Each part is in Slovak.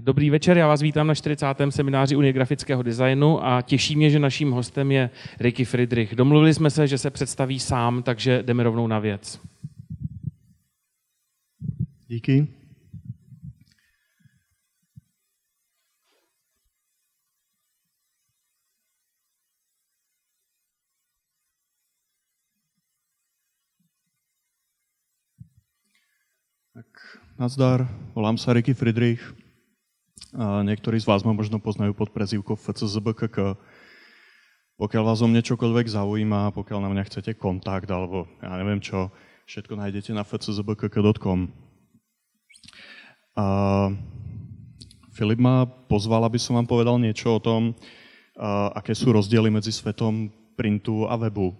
Dobrý večer, já vás vítám na 40. semináři Unie grafického designu a těší mě, že naším hostem je Ricky Friedrich. Domluvili jsme se, že se představí sám, takže jdeme rovnou na věc. Díky. Tak, nazdar, volám sa Ricky Friedrich. Niektorí z vás ma možno poznajú pod prezývkou FCZBKK. Pokiaľ vás o mne čokoľvek zaujíma, pokiaľ na mňa chcete kontakt alebo ja neviem čo, všetko nájdete na fczbkk.com. A Filip ma pozval, aby som vám povedal niečo o tom, aké sú rozdiely medzi svetom printu a webu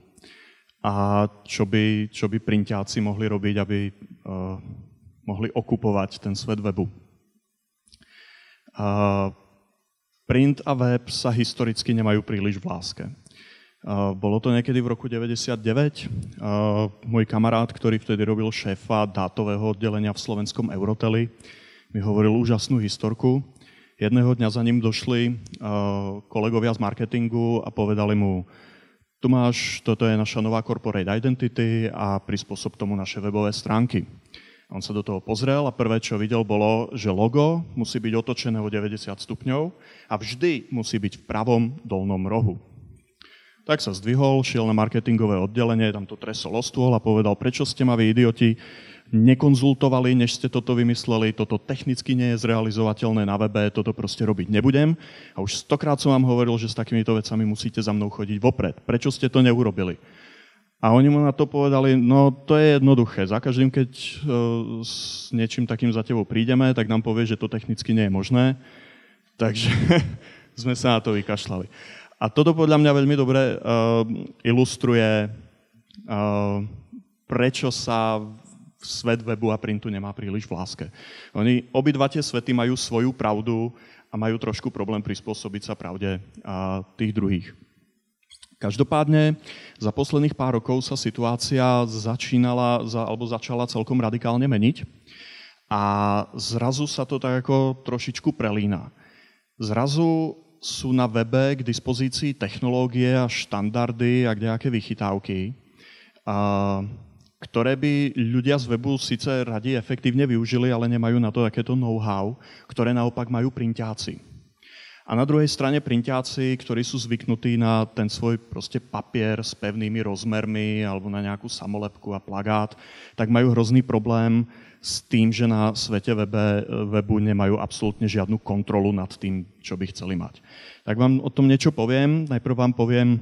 a čo by, čo by printáci mohli robiť, aby mohli okupovať ten svet webu. Print a web sa historicky nemajú príliš v láske. Bolo to niekedy v roku 99. Uh, môj kamarát, ktorý vtedy robil šéfa dátového oddelenia v slovenskom Euroteli, mi hovoril úžasnú historku. Jedného dňa za ním došli kolegovia z marketingu a povedali mu, tu máš, toto je naša nová corporate identity a prispôsob tomu naše webové stránky. On sa do toho pozrel a prvé, čo videl, bolo, že logo musí byť otočené o 90 stupňov a vždy musí byť v pravom dolnom rohu. Tak sa zdvihol, šiel na marketingové oddelenie, tam to tresol o stôl a povedal, prečo ste ma vy idioti nekonzultovali, než ste toto vymysleli, toto technicky nie je zrealizovateľné na webe, toto proste robiť nebudem. A už stokrát som vám hovoril, že s takýmito vecami musíte za mnou chodiť vopred. Prečo ste to neurobili? A oni mu na to povedali, no to je jednoduché. Za každým, keď uh, s niečím takým za tebou prídeme, tak nám povie, že to technicky nie je možné. Takže sme sa na to vykašľali. A toto podľa mňa veľmi dobre uh, ilustruje, uh, prečo sa svet webu a printu nemá príliš v láske. Oni, obidva tie svety majú svoju pravdu a majú trošku problém prispôsobiť sa pravde tých druhých. Každopádne za posledných pár rokov sa situácia začínala, alebo začala celkom radikálne meniť a zrazu sa to tak ako trošičku prelína. Zrazu sú na webe k dispozícii technológie a štandardy a nejaké vychytávky. A ktoré by ľudia z webu síce radi efektívne využili, ale nemajú na to takéto know-how, ktoré naopak majú printáci. A na druhej strane printáci, ktorí sú zvyknutí na ten svoj proste papier s pevnými rozmermi alebo na nejakú samolepku a plagát, tak majú hrozný problém s tým, že na svete webe, webu nemajú absolútne žiadnu kontrolu nad tým, čo by chceli mať. Tak vám o tom niečo poviem. Najprv vám poviem,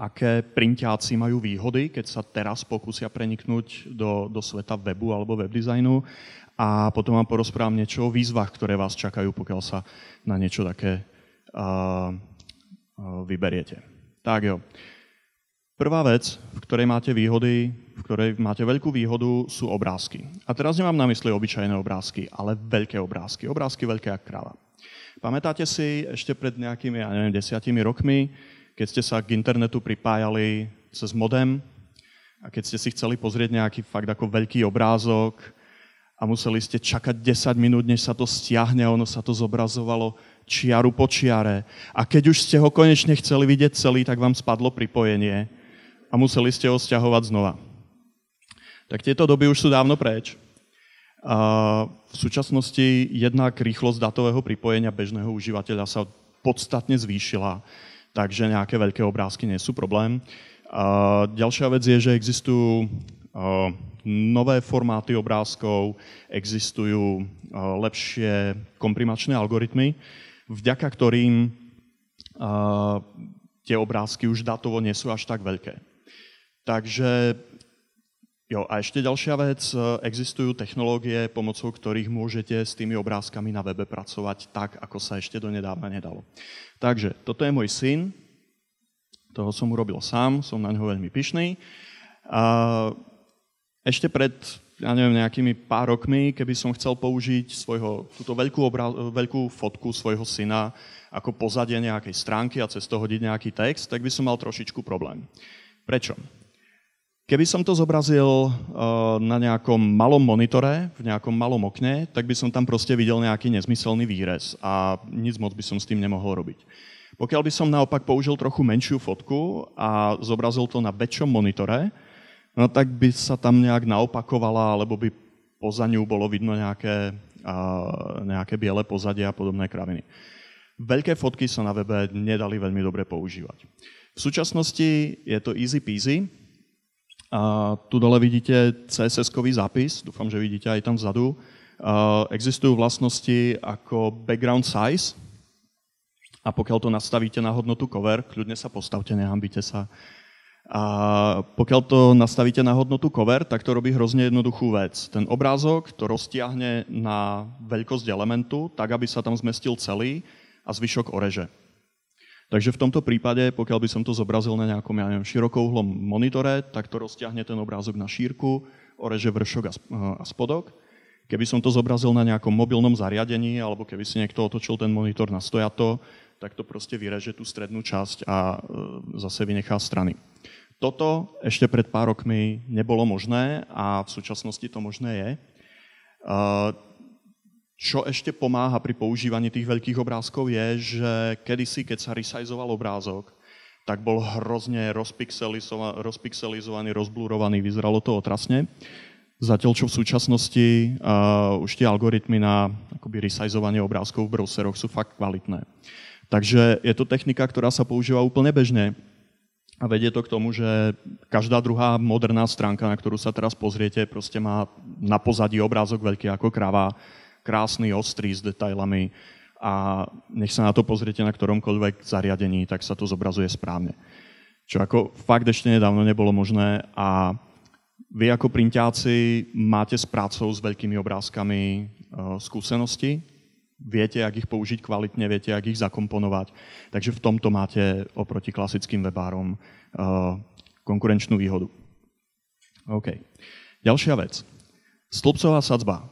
aké printáci majú výhody, keď sa teraz pokúsia preniknúť do, do sveta webu alebo webdesignu a potom vám porozprávam niečo o výzvach, ktoré vás čakajú, pokiaľ sa na niečo také uh, vyberiete. Tak jo. Prvá vec, v ktorej máte výhody, v ktorej máte veľkú výhodu, sú obrázky. A teraz nemám na mysli obyčajné obrázky, ale veľké obrázky. Obrázky veľké ako kráva. Pamätáte si ešte pred nejakými, ja neviem, desiatimi rokmi, keď ste sa k internetu pripájali cez modem a keď ste si chceli pozrieť nejaký fakt ako veľký obrázok a museli ste čakať 10 minút, než sa to stiahne a ono sa to zobrazovalo čiaru po čiare. A keď už ste ho konečne chceli vidieť celý, tak vám spadlo pripojenie a museli ste ho stiahovať znova. Tak tieto doby už sú dávno preč. A v súčasnosti jednak rýchlosť datového pripojenia bežného užívateľa sa podstatne zvýšila takže nejaké veľké obrázky nie sú problém. A ďalšia vec je, že existujú nové formáty obrázkov, existujú lepšie komprimačné algoritmy, vďaka ktorým tie obrázky už datovo nie sú až tak veľké. Takže Jo, a ešte ďalšia vec, existujú technológie, pomocou ktorých môžete s tými obrázkami na webe pracovať tak, ako sa ešte donedávna nedalo. Takže toto je môj syn, toho som urobil sám, som na ňo veľmi pyšný. A ešte pred, ja neviem, nejakými pár rokmi, keby som chcel použiť svojho, túto veľkú, obra, veľkú fotku svojho syna ako pozadie nejakej stránky a cez to hodiť nejaký text, tak by som mal trošičku problém. Prečo? Keby som to zobrazil na nejakom malom monitore, v nejakom malom okne, tak by som tam proste videl nejaký nezmyselný výrez a nic moc by som s tým nemohol robiť. Pokiaľ by som naopak použil trochu menšiu fotku a zobrazil to na väčšom monitore, no tak by sa tam nejak naopakovala, alebo by poza ňu bolo vidno nejaké, nejaké biele pozadie a podobné kraviny. Veľké fotky sa na webe nedali veľmi dobre používať. V súčasnosti je to easy peasy, a tu dole vidíte CSS-kový zápis, dúfam, že vidíte aj tam vzadu. Existujú vlastnosti ako background size a pokiaľ to nastavíte na hodnotu cover, kľudne sa postavte, nehambite sa. A pokiaľ to nastavíte na hodnotu cover, tak to robí hrozne jednoduchú vec. Ten obrázok to roztiahne na veľkosť elementu, tak aby sa tam zmestil celý a zvyšok oreže. Takže v tomto prípade, pokiaľ by som to zobrazil na nejakom, ja neviem, širokouhlom monitore, tak to rozťahne ten obrázok na šírku, oreže vršok a spodok. Keby som to zobrazil na nejakom mobilnom zariadení, alebo keby si niekto otočil ten monitor na stojato, tak to proste vyreže tú strednú časť a e, zase vynechá strany. Toto ešte pred pár rokmi nebolo možné a v súčasnosti to možné je. E, čo ešte pomáha pri používaní tých veľkých obrázkov je, že kedysi, keď sa resajzoval obrázok, tak bol hrozne rozpixelizovaný, rozblurovaný, vyzeralo to otrasne. Zatiaľ, čo v súčasnosti uh, už tie algoritmy na akoby resizovanie obrázkov v browseroch sú fakt kvalitné. Takže je to technika, ktorá sa používa úplne bežne a vedie to k tomu, že každá druhá moderná stránka, na ktorú sa teraz pozriete, proste má na pozadí obrázok veľký ako krava, krásny, ostrý, s detailami a nech sa na to pozriete na ktoromkoľvek zariadení, tak sa to zobrazuje správne. Čo ako fakt ešte nedávno nebolo možné a vy ako printáci máte s prácou s veľkými obrázkami e, skúsenosti, viete, ak ich použiť kvalitne, viete, ak ich zakomponovať. Takže v tomto máte oproti klasickým webárom e, konkurenčnú výhodu. OK. Ďalšia vec. Stĺpcová sadzba. E,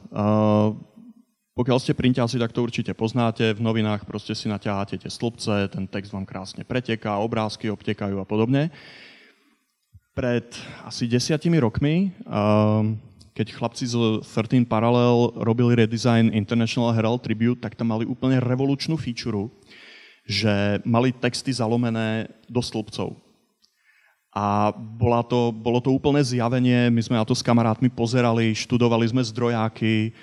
pokiaľ ste prinťáci, tak to určite poznáte. V novinách proste si naťaháte tie stĺpce, ten text vám krásne preteká, obrázky obtekajú a podobne. Pred asi desiatimi rokmi, ehm, keď chlapci z 13 Parallel robili redesign International Herald Tribute, tak tam mali úplne revolučnú feature, že mali texty zalomené do stĺpcov. A bola to, bolo to úplné zjavenie, my sme na to s kamarátmi pozerali, študovali sme zdrojáky,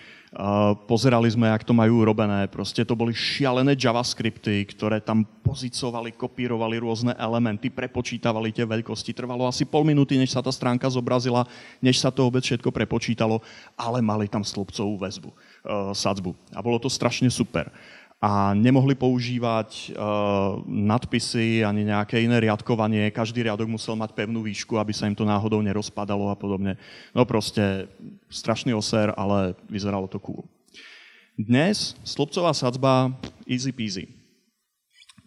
pozerali sme, jak to majú urobené. Proste to boli šialené JavaScripty, ktoré tam pozicovali, kopírovali rôzne elementy, prepočítavali tie veľkosti. Trvalo asi pol minúty, než sa tá stránka zobrazila, než sa to vôbec všetko prepočítalo, ale mali tam slupcovú väzbu, uh, sadzbu. A bolo to strašne super a nemohli používať uh, nadpisy ani nejaké iné riadkovanie. Každý riadok musel mať pevnú výšku, aby sa im to náhodou nerozpadalo a podobne. No proste strašný oser, ale vyzeralo to cool. Dnes slupcová sadzba easy peasy.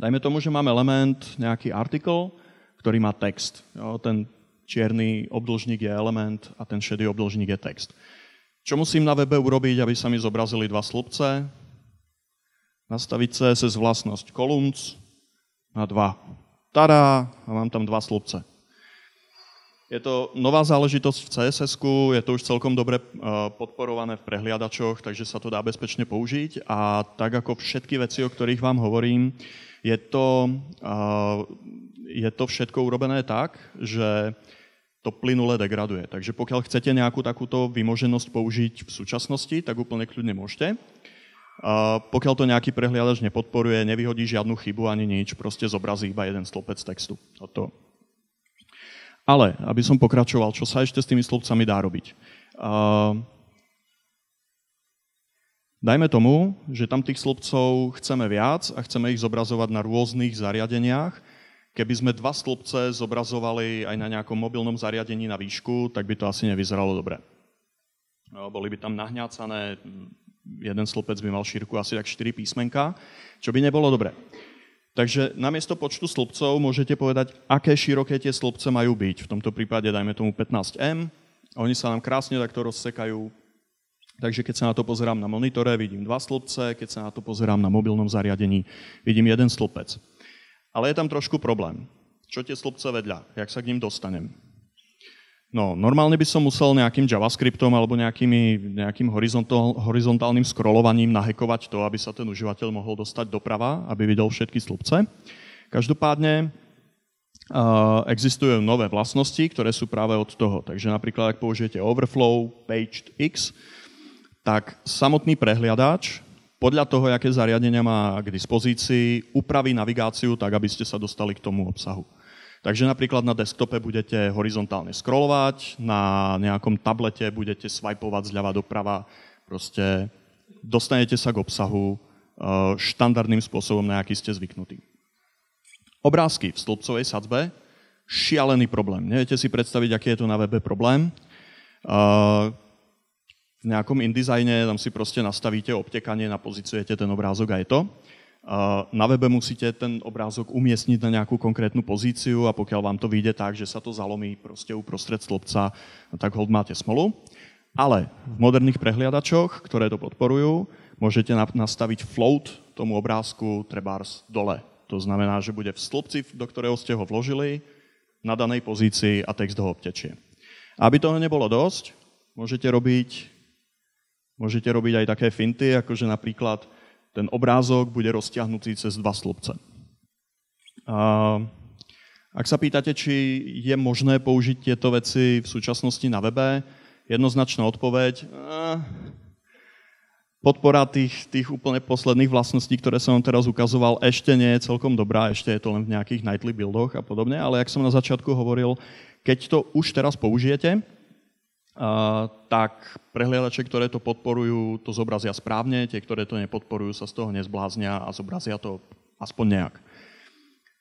Dajme tomu, že mám element, nejaký artikel, ktorý má text. Jo, ten čierny obdĺžnik je element a ten šedý obdĺžnik je text. Čo musím na webe urobiť, aby sa mi zobrazili dva slupce? Nastaviť CSS vlastnosť columns na 2. Tada, a mám tam dva slupce. Je to nová záležitosť v css je to už celkom dobre eh, podporované v prehliadačoch, takže sa to dá bezpečne použiť a tak ako všetky veci, o ktorých vám hovorím, je to, eh, je to všetko urobené tak, že to plynule degraduje. Takže pokiaľ chcete nejakú takúto vymoženosť použiť v súčasnosti, tak úplne kľudne môžete. Pokiaľ to nejaký prehliadač nepodporuje, nevyhodí žiadnu chybu ani nič, proste zobrazí iba jeden stĺpec textu. Toto. Ale, aby som pokračoval, čo sa ešte s tými stĺpcami dá robiť? Dajme tomu, že tam tých stĺpcov chceme viac a chceme ich zobrazovať na rôznych zariadeniach. Keby sme dva stĺpce zobrazovali aj na nejakom mobilnom zariadení na výšku, tak by to asi nevyzeralo dobre. Boli by tam nahňácané jeden slopec by mal šírku asi tak 4 písmenka, čo by nebolo dobre. Takže namiesto počtu slupcov môžete povedať, aké široké tie slupce majú byť. V tomto prípade dajme tomu 15M. Oni sa nám krásne takto rozsekajú. Takže keď sa na to pozerám na monitore, vidím dva slupce, keď sa na to pozerám na mobilnom zariadení, vidím jeden slupec. Ale je tam trošku problém. Čo tie slupce vedľa? Jak sa k ním dostanem? No, normálne by som musel nejakým JavaScriptom alebo nejakými, nejakým horizontál, horizontálnym scrollovaním nahekovať to, aby sa ten užívateľ mohol dostať doprava, aby videl všetky slupce. Každopádne uh, existujú nové vlastnosti, ktoré sú práve od toho. Takže napríklad, ak použijete Overflow Paged X, tak samotný prehliadač podľa toho, aké zariadenia má k dispozícii, upraví navigáciu tak, aby ste sa dostali k tomu obsahu. Takže napríklad na desktope budete horizontálne scrollovať, na nejakom tablete budete swipovať zľava doprava, proste dostanete sa k obsahu e, štandardným spôsobom, na aký ste zvyknutí. Obrázky v stĺpcovej sadzbe, šialený problém. Neviete si predstaviť, aký je to na webe problém. E, v nejakom InDesigne tam si proste nastavíte obtekanie, napozicujete ten obrázok a je to. Na webe musíte ten obrázok umiestniť na nejakú konkrétnu pozíciu a pokiaľ vám to vyjde tak, že sa to zalomí proste uprostred stĺpca, tak hold máte smolu. Ale v moderných prehliadačoch, ktoré to podporujú, môžete nastaviť float tomu obrázku trebárs dole. To znamená, že bude v stĺpci, do ktorého ste ho vložili, na danej pozícii a text ho obtečie. Aby toho nebolo dosť, môžete robiť, môžete robiť aj také finty, akože napríklad ten obrázok bude roztiahnutý cez dva slupce. A ak sa pýtate, či je možné použiť tieto veci v súčasnosti na webe, jednoznačná odpoveď, podpora tých, tých úplne posledných vlastností, ktoré som vám teraz ukazoval, ešte nie je celkom dobrá, ešte je to len v nejakých nightly buildoch a podobne, ale jak som na začiatku hovoril, keď to už teraz použijete, tak prehliadače, ktoré to podporujú, to zobrazia správne, tie, ktoré to nepodporujú, sa z toho nezbláznia a zobrazia to aspoň nejak.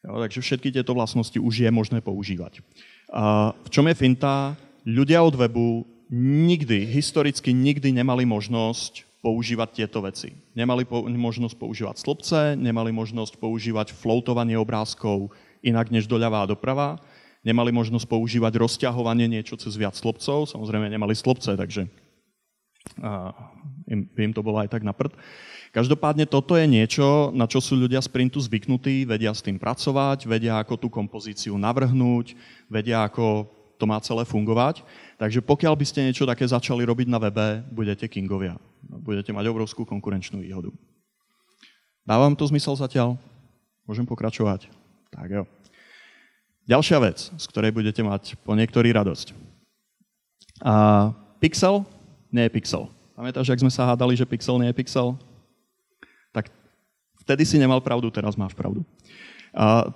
Jo, takže všetky tieto vlastnosti už je možné používať. A v čom je finta? Ľudia od webu nikdy, historicky nikdy nemali možnosť používať tieto veci. Nemali po- možnosť používať slobce, nemali možnosť používať floatovanie obrázkov inak než doľava a doprava nemali možnosť používať rozťahovanie niečo cez viac slobcov, samozrejme nemali slobce, takže a, im, im to bolo aj tak na prd. Každopádne toto je niečo, na čo sú ľudia z printu zvyknutí, vedia s tým pracovať, vedia ako tú kompozíciu navrhnúť, vedia ako to má celé fungovať. Takže pokiaľ by ste niečo také začali robiť na webe, budete kingovia. Budete mať obrovskú konkurenčnú výhodu. Dávam to zmysel zatiaľ? Môžem pokračovať? Tak jo. Ďalšia vec, z ktorej budete mať po niektorý radosť. A pixel nie je pixel. Pamätáš, ak sme sa hádali, že pixel nie je pixel? Tak vtedy si nemal pravdu, teraz máš pravdu. A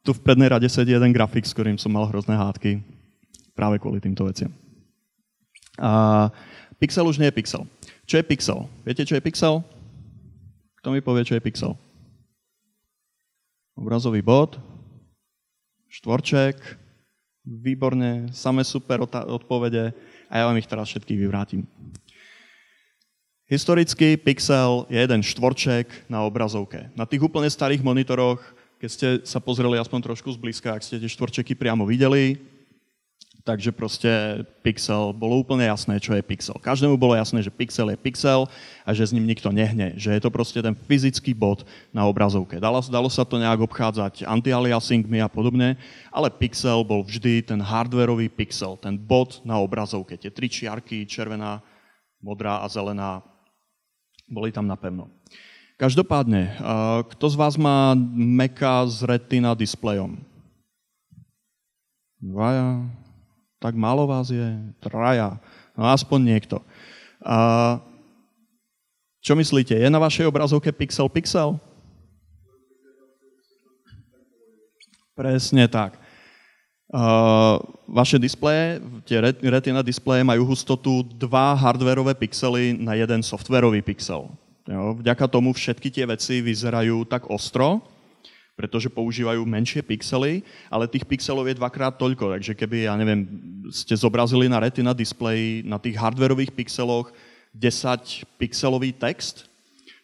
tu v prednej rade sedí jeden grafik, s ktorým som mal hrozné hádky práve kvôli týmto veciam. A pixel už nie je pixel. Čo je pixel? Viete, čo je pixel? Kto mi povie, čo je pixel? Obrazový bod, štvorček, výborne, samé super odpovede a ja vám ich teraz všetkých vyvrátim. Historicky pixel je jeden štvorček na obrazovke. Na tých úplne starých monitoroch, keď ste sa pozreli aspoň trošku zblízka, ak ste tie štvorčeky priamo videli, takže proste pixel, bolo úplne jasné, čo je pixel. Každému bolo jasné, že pixel je pixel a že s ním nikto nehne, že je to proste ten fyzický bod na obrazovke. Dalo, dalo sa to nejak obchádzať anti-aliasingmi a podobne, ale pixel bol vždy ten hardwareový pixel, ten bod na obrazovke. Tie tri čiarky, červená, modrá a zelená, boli tam napevno. Každopádne, kto z vás má Maca s Retina displejom? Dvaja, tak málo vás je? Traja. No aspoň niekto. A čo myslíte? Je na vašej obrazovke pixel pixel? Presne tak. Uh, vaše displeje, tie retina displeje majú hustotu dva hardwareové pixely na jeden softwarový pixel. Jo, vďaka tomu všetky tie veci vyzerajú tak ostro, pretože používajú menšie pixely, ale tých pixelov je dvakrát toľko, takže keby, ja neviem, ste zobrazili na retina displeji na tých hardwareových pixeloch 10 pixelový text,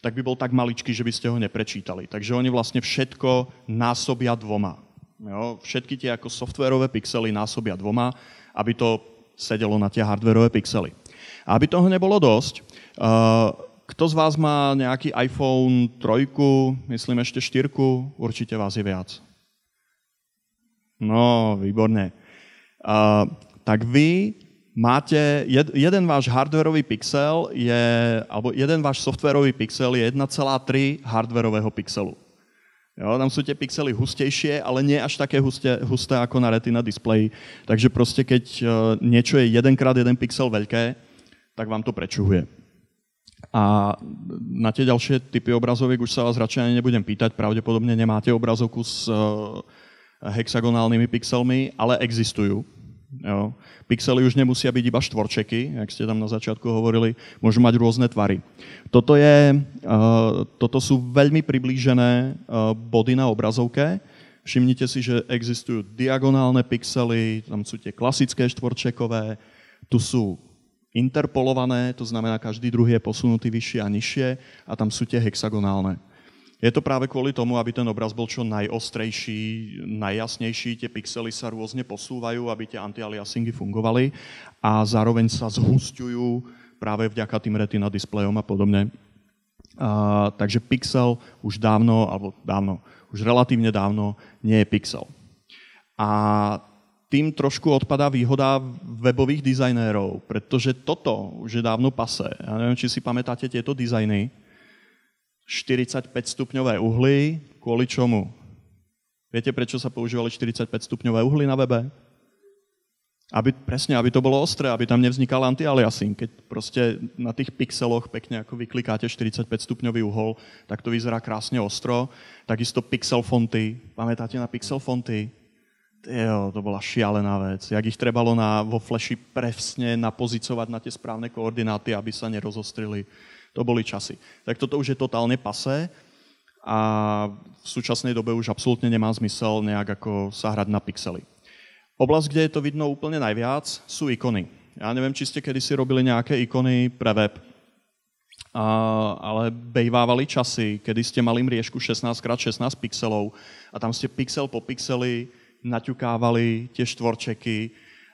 tak by bol tak maličký, že by ste ho neprečítali. Takže oni vlastne všetko násobia dvoma. Jo? Všetky tie ako softwareové pixely násobia dvoma, aby to sedelo na tie hardwareové pixely. A aby toho nebolo dosť, uh, kto z vás má nejaký iPhone 3, myslím ešte 4, určite vás je viac. No, výborne. Uh, tak vy máte, jed, jeden váš hardwareový pixel je, alebo jeden váš softwarový pixel je 1,3 hardwareového pixelu. Jo, tam sú tie pixely hustejšie, ale nie až také husté, husté ako na retina displeji. Takže proste keď uh, niečo je jedenkrát jeden pixel veľké, tak vám to prečuhuje. A na tie ďalšie typy obrazoviek už sa vás radšej ani nebudem pýtať, pravdepodobne nemáte obrazovku s uh, hexagonálnymi pixelmi, ale existujú. Jo. Pixely už nemusia byť iba štvorčeky, jak ste tam na začiatku hovorili, môžu mať rôzne tvary. Toto, je, uh, toto sú veľmi priblížené uh, body na obrazovke. Všimnite si, že existujú diagonálne pixely, tam sú tie klasické štvorčekové, tu sú interpolované, to znamená, každý druhý je posunutý vyššie a nižšie a tam sú tie hexagonálne. Je to práve kvôli tomu, aby ten obraz bol čo najostrejší, najjasnejší, tie pixely sa rôzne posúvajú, aby tie antialiasingy fungovali a zároveň sa zhustujú práve vďaka tým retina displejom a podobne. A, takže pixel už dávno, alebo dávno, už relatívne dávno nie je pixel. A tým trošku odpadá výhoda webových dizajnérov, pretože toto už je dávno pase. Ja neviem, či si pamätáte tieto dizajny, 45 stupňové uhly, kvôli čomu? Viete, prečo sa používali 45 stupňové uhly na webe? Aby, presne, aby to bolo ostré, aby tam nevznikal anti-aliasing. Keď proste na tých pixeloch pekne ako vyklikáte 45 stupňový uhol, tak to vyzerá krásne ostro. Takisto pixel fonty. Pamätáte na pixel fonty? Jo, to bola šialená vec. Jak ich trebalo na, vo flashi presne napozicovať na tie správne koordináty, aby sa nerozostrili. To boli časy. Tak toto už je totálne pasé a v súčasnej dobe už absolútne nemá zmysel nejak ako sa hrať na pixely. Oblasť, kde je to vidno úplne najviac, sú ikony. Ja neviem, či ste kedysi robili nejaké ikony pre web, a, ale bejvávali časy, kedy ste mali mriežku 16x16 pixelov a tam ste pixel po pixeli naťukávali tie štvorčeky,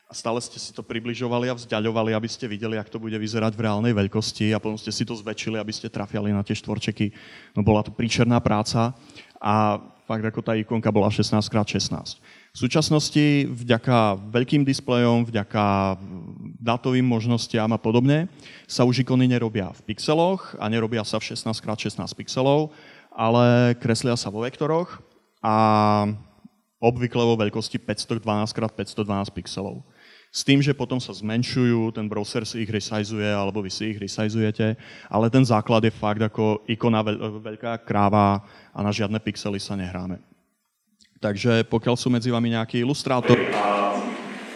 a stále ste si to približovali a vzdialovali, aby ste videli, ako to bude vyzerať v reálnej veľkosti a potom ste si to zväčšili, aby ste trafiali na tie štvorčeky. No bola to príčerná práca a fakt ako tá ikonka bola 16x16. V súčasnosti vďaka veľkým displejom, vďaka datovým možnostiam a podobne sa už ikony nerobia v pixeloch a nerobia sa v 16x16 pixelov, ale kreslia sa vo vektoroch a obvykle vo veľkosti 512x512 pixelov. S tým, že potom sa zmenšujú, ten browser si ich resizuje, alebo vy si ich resizujete, ale ten základ je fakt ako ikona veľká kráva a na žiadne pixely sa nehráme. Takže pokiaľ sú medzi vami nejakí ilustrátori a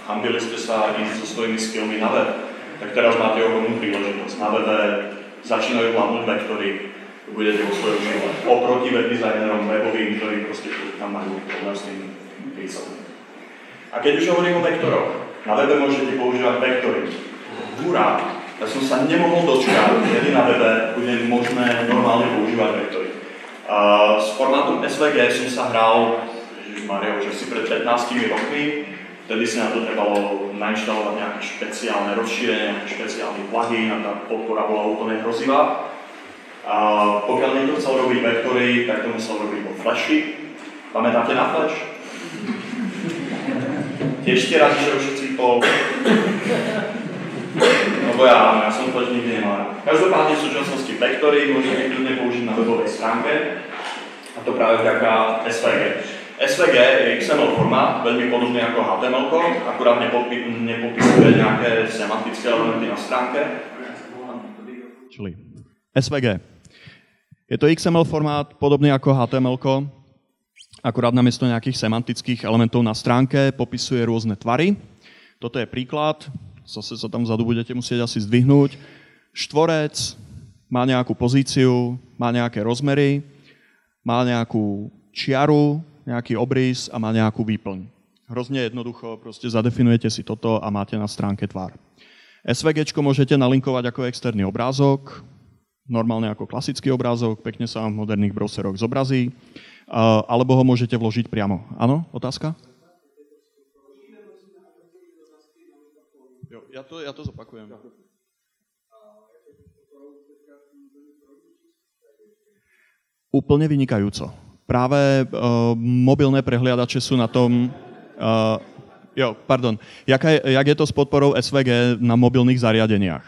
hambili ste sa ísť so svojimi skillmi na web, tak teraz máte ohromnú príležitosť. Na webe začínajú vládnuť vektory, budete vo svojom živote. Oproti web dizajnerom webovým, ktorí proste tam majú problém s tým pixelom. A keď už hovorím o vektoroch, na webe môžete používať vektory. Hurá! Ja som sa nemohol dočkať, kedy na webe bude možné normálne používať vektory. S formátom SVG som sa hral, Mario, už asi pred 15 rokmi, vtedy si na to trebalo nainštalovať nejaké špeciálne rozšírenie, nejaký špeciálny plugin a tá podpora bola úplne hrozivá. A pokiaľ niekto chcel robiť vektory, tak to musel robiť vo Flashi. Pamätáte na Flash? Tie štierače všetci po... Lebo ja, ja som to nikdy nemal. Každopádne v súčasnosti vektory môžete kľudne použiť na webovej stránke a to práve vďaka SVG. SVG je XML formát, veľmi podobný ako HTML, akurát nepopi- nepopisuje nejaké semantické elementy na stránke. Čili SVG. Je to XML formát podobný ako HTML, akurát namiesto nejakých semantických elementov na stránke popisuje rôzne tvary. Toto je príklad, zase sa tam vzadu budete musieť asi zdvihnúť. Štvorec má nejakú pozíciu, má nejaké rozmery, má nejakú čiaru, nejaký obrys a má nejakú výplň. Hrozne jednoducho, proste zadefinujete si toto a máte na stránke tvar. SVG môžete nalinkovať ako externý obrázok, normálne ako klasický obrázok, pekne sa vám v moderných browseroch zobrazí alebo ho môžete vložiť priamo. Áno, otázka? Jo, ja, to, ja to zopakujem. Úplne vynikajúco. Práve uh, mobilné prehliadače sú na tom uh, Jo, pardon. Jak je, jak je to s podporou SVG na mobilných zariadeniach?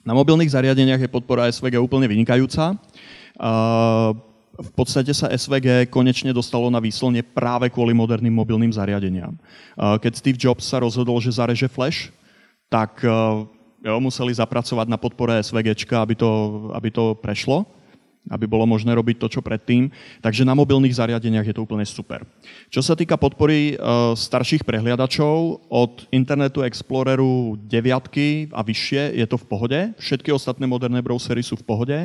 Na mobilných zariadeniach je podpora SVG úplne vynikajúca. V podstate sa SVG konečne dostalo na výslne práve kvôli moderným mobilným zariadeniam. Keď Steve Jobs sa rozhodol, že zareže Flash, tak jo, museli zapracovať na podpore SVG, aby to, aby to prešlo aby bolo možné robiť to, čo predtým. Takže na mobilných zariadeniach je to úplne super. Čo sa týka podpory uh, starších prehliadačov, od Internetu Exploreru 9 a vyššie je to v pohode. Všetky ostatné moderné browsery sú v pohode.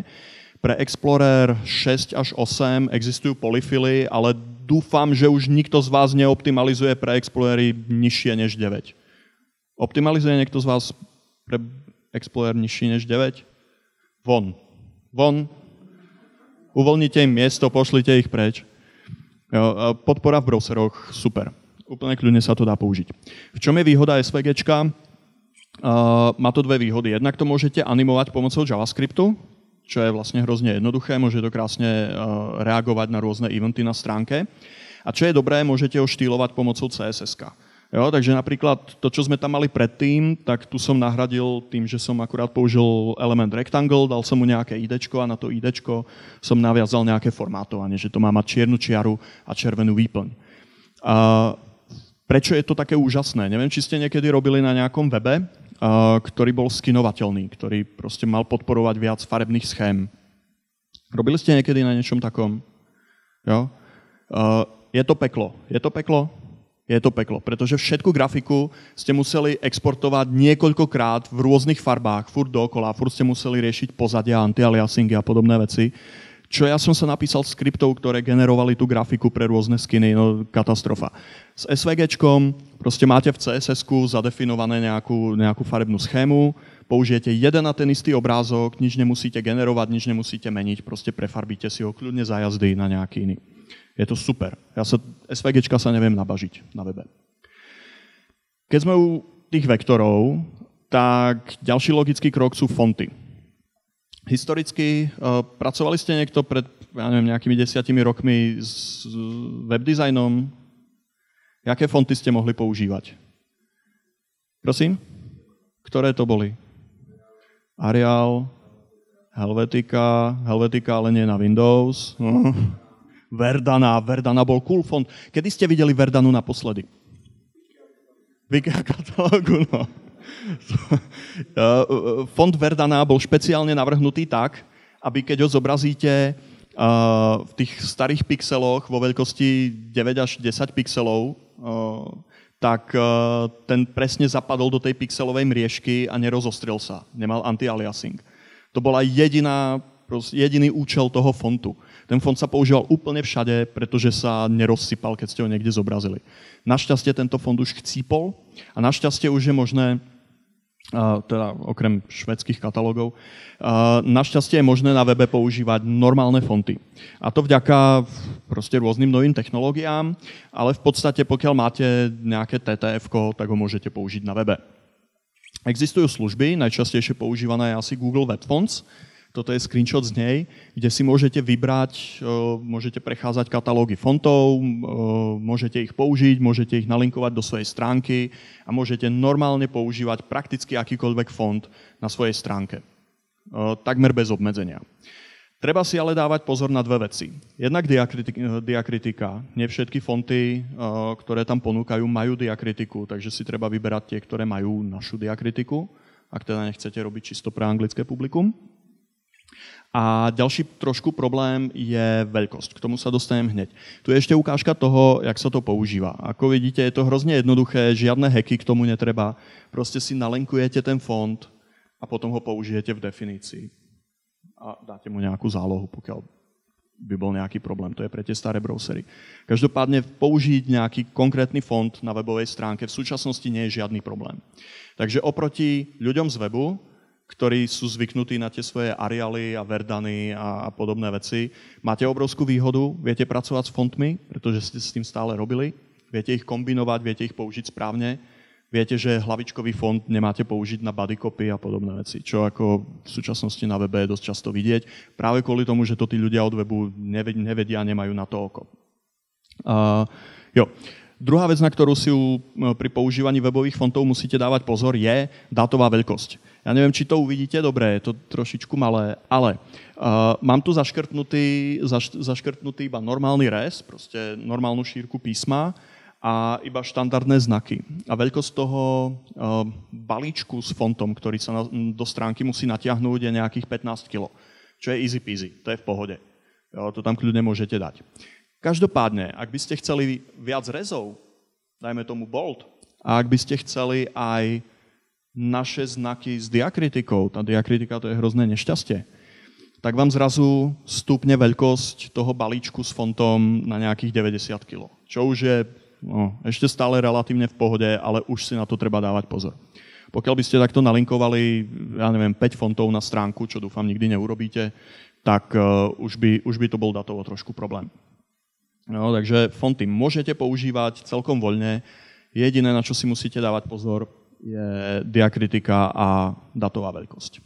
Pre Explorer 6 až 8 existujú polyfily, ale dúfam, že už nikto z vás neoptimalizuje pre Explorery nižšie než 9. Optimalizuje niekto z vás pre Explorer nižší než 9? Von. Von, uvoľnite im miesto, pošlite ich preč. Podpora v browseroch, super. Úplne kľudne sa to dá použiť. V čom je výhoda SVGčka? má to dve výhody. Jednak to môžete animovať pomocou JavaScriptu, čo je vlastne hrozne jednoduché, môže to krásne reagovať na rôzne eventy na stránke. A čo je dobré, môžete ho štýlovať pomocou CSS. Jo, takže napríklad to, čo sme tam mali predtým, tak tu som nahradil tým, že som akurát použil element rectangle, dal som mu nejaké ID a na to ID som naviazal nejaké formátovanie, že to má mať čiernu čiaru a červenú výplň. A prečo je to také úžasné? Neviem, či ste niekedy robili na nejakom webe, ktorý bol skinovateľný, ktorý proste mal podporovať viac farebných schém. Robili ste niekedy na niečom takom? Jo? Je to peklo. Je to peklo? je to peklo, pretože všetku grafiku ste museli exportovať niekoľkokrát v rôznych farbách, furt dookola, furt ste museli riešiť pozadia, antialiasingy a podobné veci. Čo ja som sa napísal skriptov, ktoré generovali tú grafiku pre rôzne skiny, no katastrofa. S SVGčkom proste máte v css zadefinované nejakú, nejakú farebnú schému, použijete jeden a ten istý obrázok, nič nemusíte generovať, nič nemusíte meniť, proste prefarbíte si ho kľudne za jazdy na nejaký iný. Je to super. Ja sa, SVG sa neviem nabažiť na webe. Keď sme u tých vektorov, tak ďalší logický krok sú fonty. Historicky uh, pracovali ste niekto pred ja neviem, nejakými desiatimi rokmi s webdizajnom? Jaké fonty ste mohli používať? Prosím? Ktoré to boli? Arial, Helvetica, Helvetica ale nie na Windows. Verdana, Verdana bol cool font. Kedy ste videli Verdanu naposledy? V katalógu, no. Font Verdana bol špeciálne navrhnutý tak, aby keď ho zobrazíte v tých starých pixeloch vo veľkosti 9 až 10 pixelov, tak ten presne zapadol do tej pixelovej mriežky a nerozostrel sa. Nemal anti-aliasing. To bola jediná, jediný účel toho fontu. Ten fond sa používal úplne všade, pretože sa nerozsypal, keď ste ho niekde zobrazili. Našťastie tento fond už chcípol a našťastie už je možné teda okrem švedských katalógov, našťastie je možné na webe používať normálne fonty. A to vďaka proste rôznym novým technológiám, ale v podstate pokiaľ máte nejaké TTF, tak ho môžete použiť na webe. Existujú služby, najčastejšie používané je asi Google Web Fonts, toto je screenshot z nej, kde si môžete vybrať, môžete prechádzať katalógy fontov, môžete ich použiť, môžete ich nalinkovať do svojej stránky a môžete normálne používať prakticky akýkoľvek font na svojej stránke. Takmer bez obmedzenia. Treba si ale dávať pozor na dve veci. Jednak diakritika. Nie všetky fonty, ktoré tam ponúkajú, majú diakritiku, takže si treba vyberať tie, ktoré majú našu diakritiku, ak teda nechcete robiť čisto pre anglické publikum. A ďalší trošku problém je veľkosť. K tomu sa dostanem hneď. Tu je ešte ukážka toho, jak sa to používa. Ako vidíte, je to hrozne jednoduché, žiadne hacky k tomu netreba. Proste si nalenkujete ten font a potom ho použijete v definícii. A dáte mu nejakú zálohu, pokiaľ by bol nejaký problém. To je pre tie staré browsery. Každopádne použiť nejaký konkrétny font na webovej stránke v súčasnosti nie je žiadny problém. Takže oproti ľuďom z webu, ktorí sú zvyknutí na tie svoje Arialy a Verdany a, a podobné veci. Máte obrovskú výhodu, viete pracovať s fontmi, pretože ste s tým stále robili, viete ich kombinovať, viete ich použiť správne, viete, že hlavičkový font nemáte použiť na bodycopy a podobné veci, čo ako v súčasnosti na webe je dosť často vidieť, práve kvôli tomu, že to tí ľudia od webu nevedia, nemajú na to oko. Uh, jo. Druhá vec, na ktorú si pri používaní webových fontov musíte dávať pozor, je dátová veľkosť. Ja neviem, či to uvidíte dobre, je to trošičku malé, ale uh, mám tu zaškrtnutý, zaš, zaškrtnutý iba normálny res, proste normálnu šírku písma a iba štandardné znaky. A veľkosť toho uh, balíčku s fontom, ktorý sa na, do stránky musí natiahnuť, je nejakých 15 kg, čo je easy peasy, to je v pohode. Jo, to tam kľudne môžete dať. Každopádne, ak by ste chceli viac rezov, dajme tomu bold, a ak by ste chceli aj naše znaky s diakritikou, tá diakritika to je hrozné nešťastie, tak vám zrazu stupne veľkosť toho balíčku s fontom na nejakých 90 kg. Čo už je no, ešte stále relatívne v pohode, ale už si na to treba dávať pozor. Pokiaľ by ste takto nalinkovali, ja neviem, 5 fontov na stránku, čo dúfam nikdy neurobíte, tak uh, už, by, už by to bol datovo trošku problém. No, takže fonty môžete používať celkom voľne. Jediné, na čo si musíte dávať pozor, je diakritika a datová veľkosť.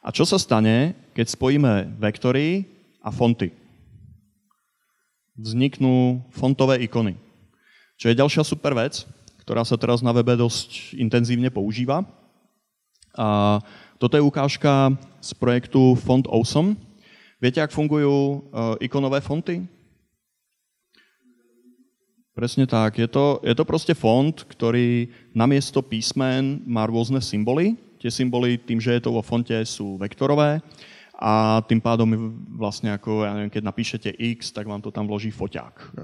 A čo sa stane, keď spojíme vektory a fonty? Vzniknú fontové ikony. Čo je ďalšia super vec, ktorá sa teraz na webe dosť intenzívne používa. A toto je ukážka z projektu Font Awesome. Viete, ak fungujú e, ikonové fonty? Presne tak. Je to, je to proste font, ktorý namiesto písmen má rôzne symboly. Tie symboly tým, že je to vo fonte, sú vektorové a tým pádom vlastne ako, ja neviem, keď napíšete X, tak vám to tam vloží foťák.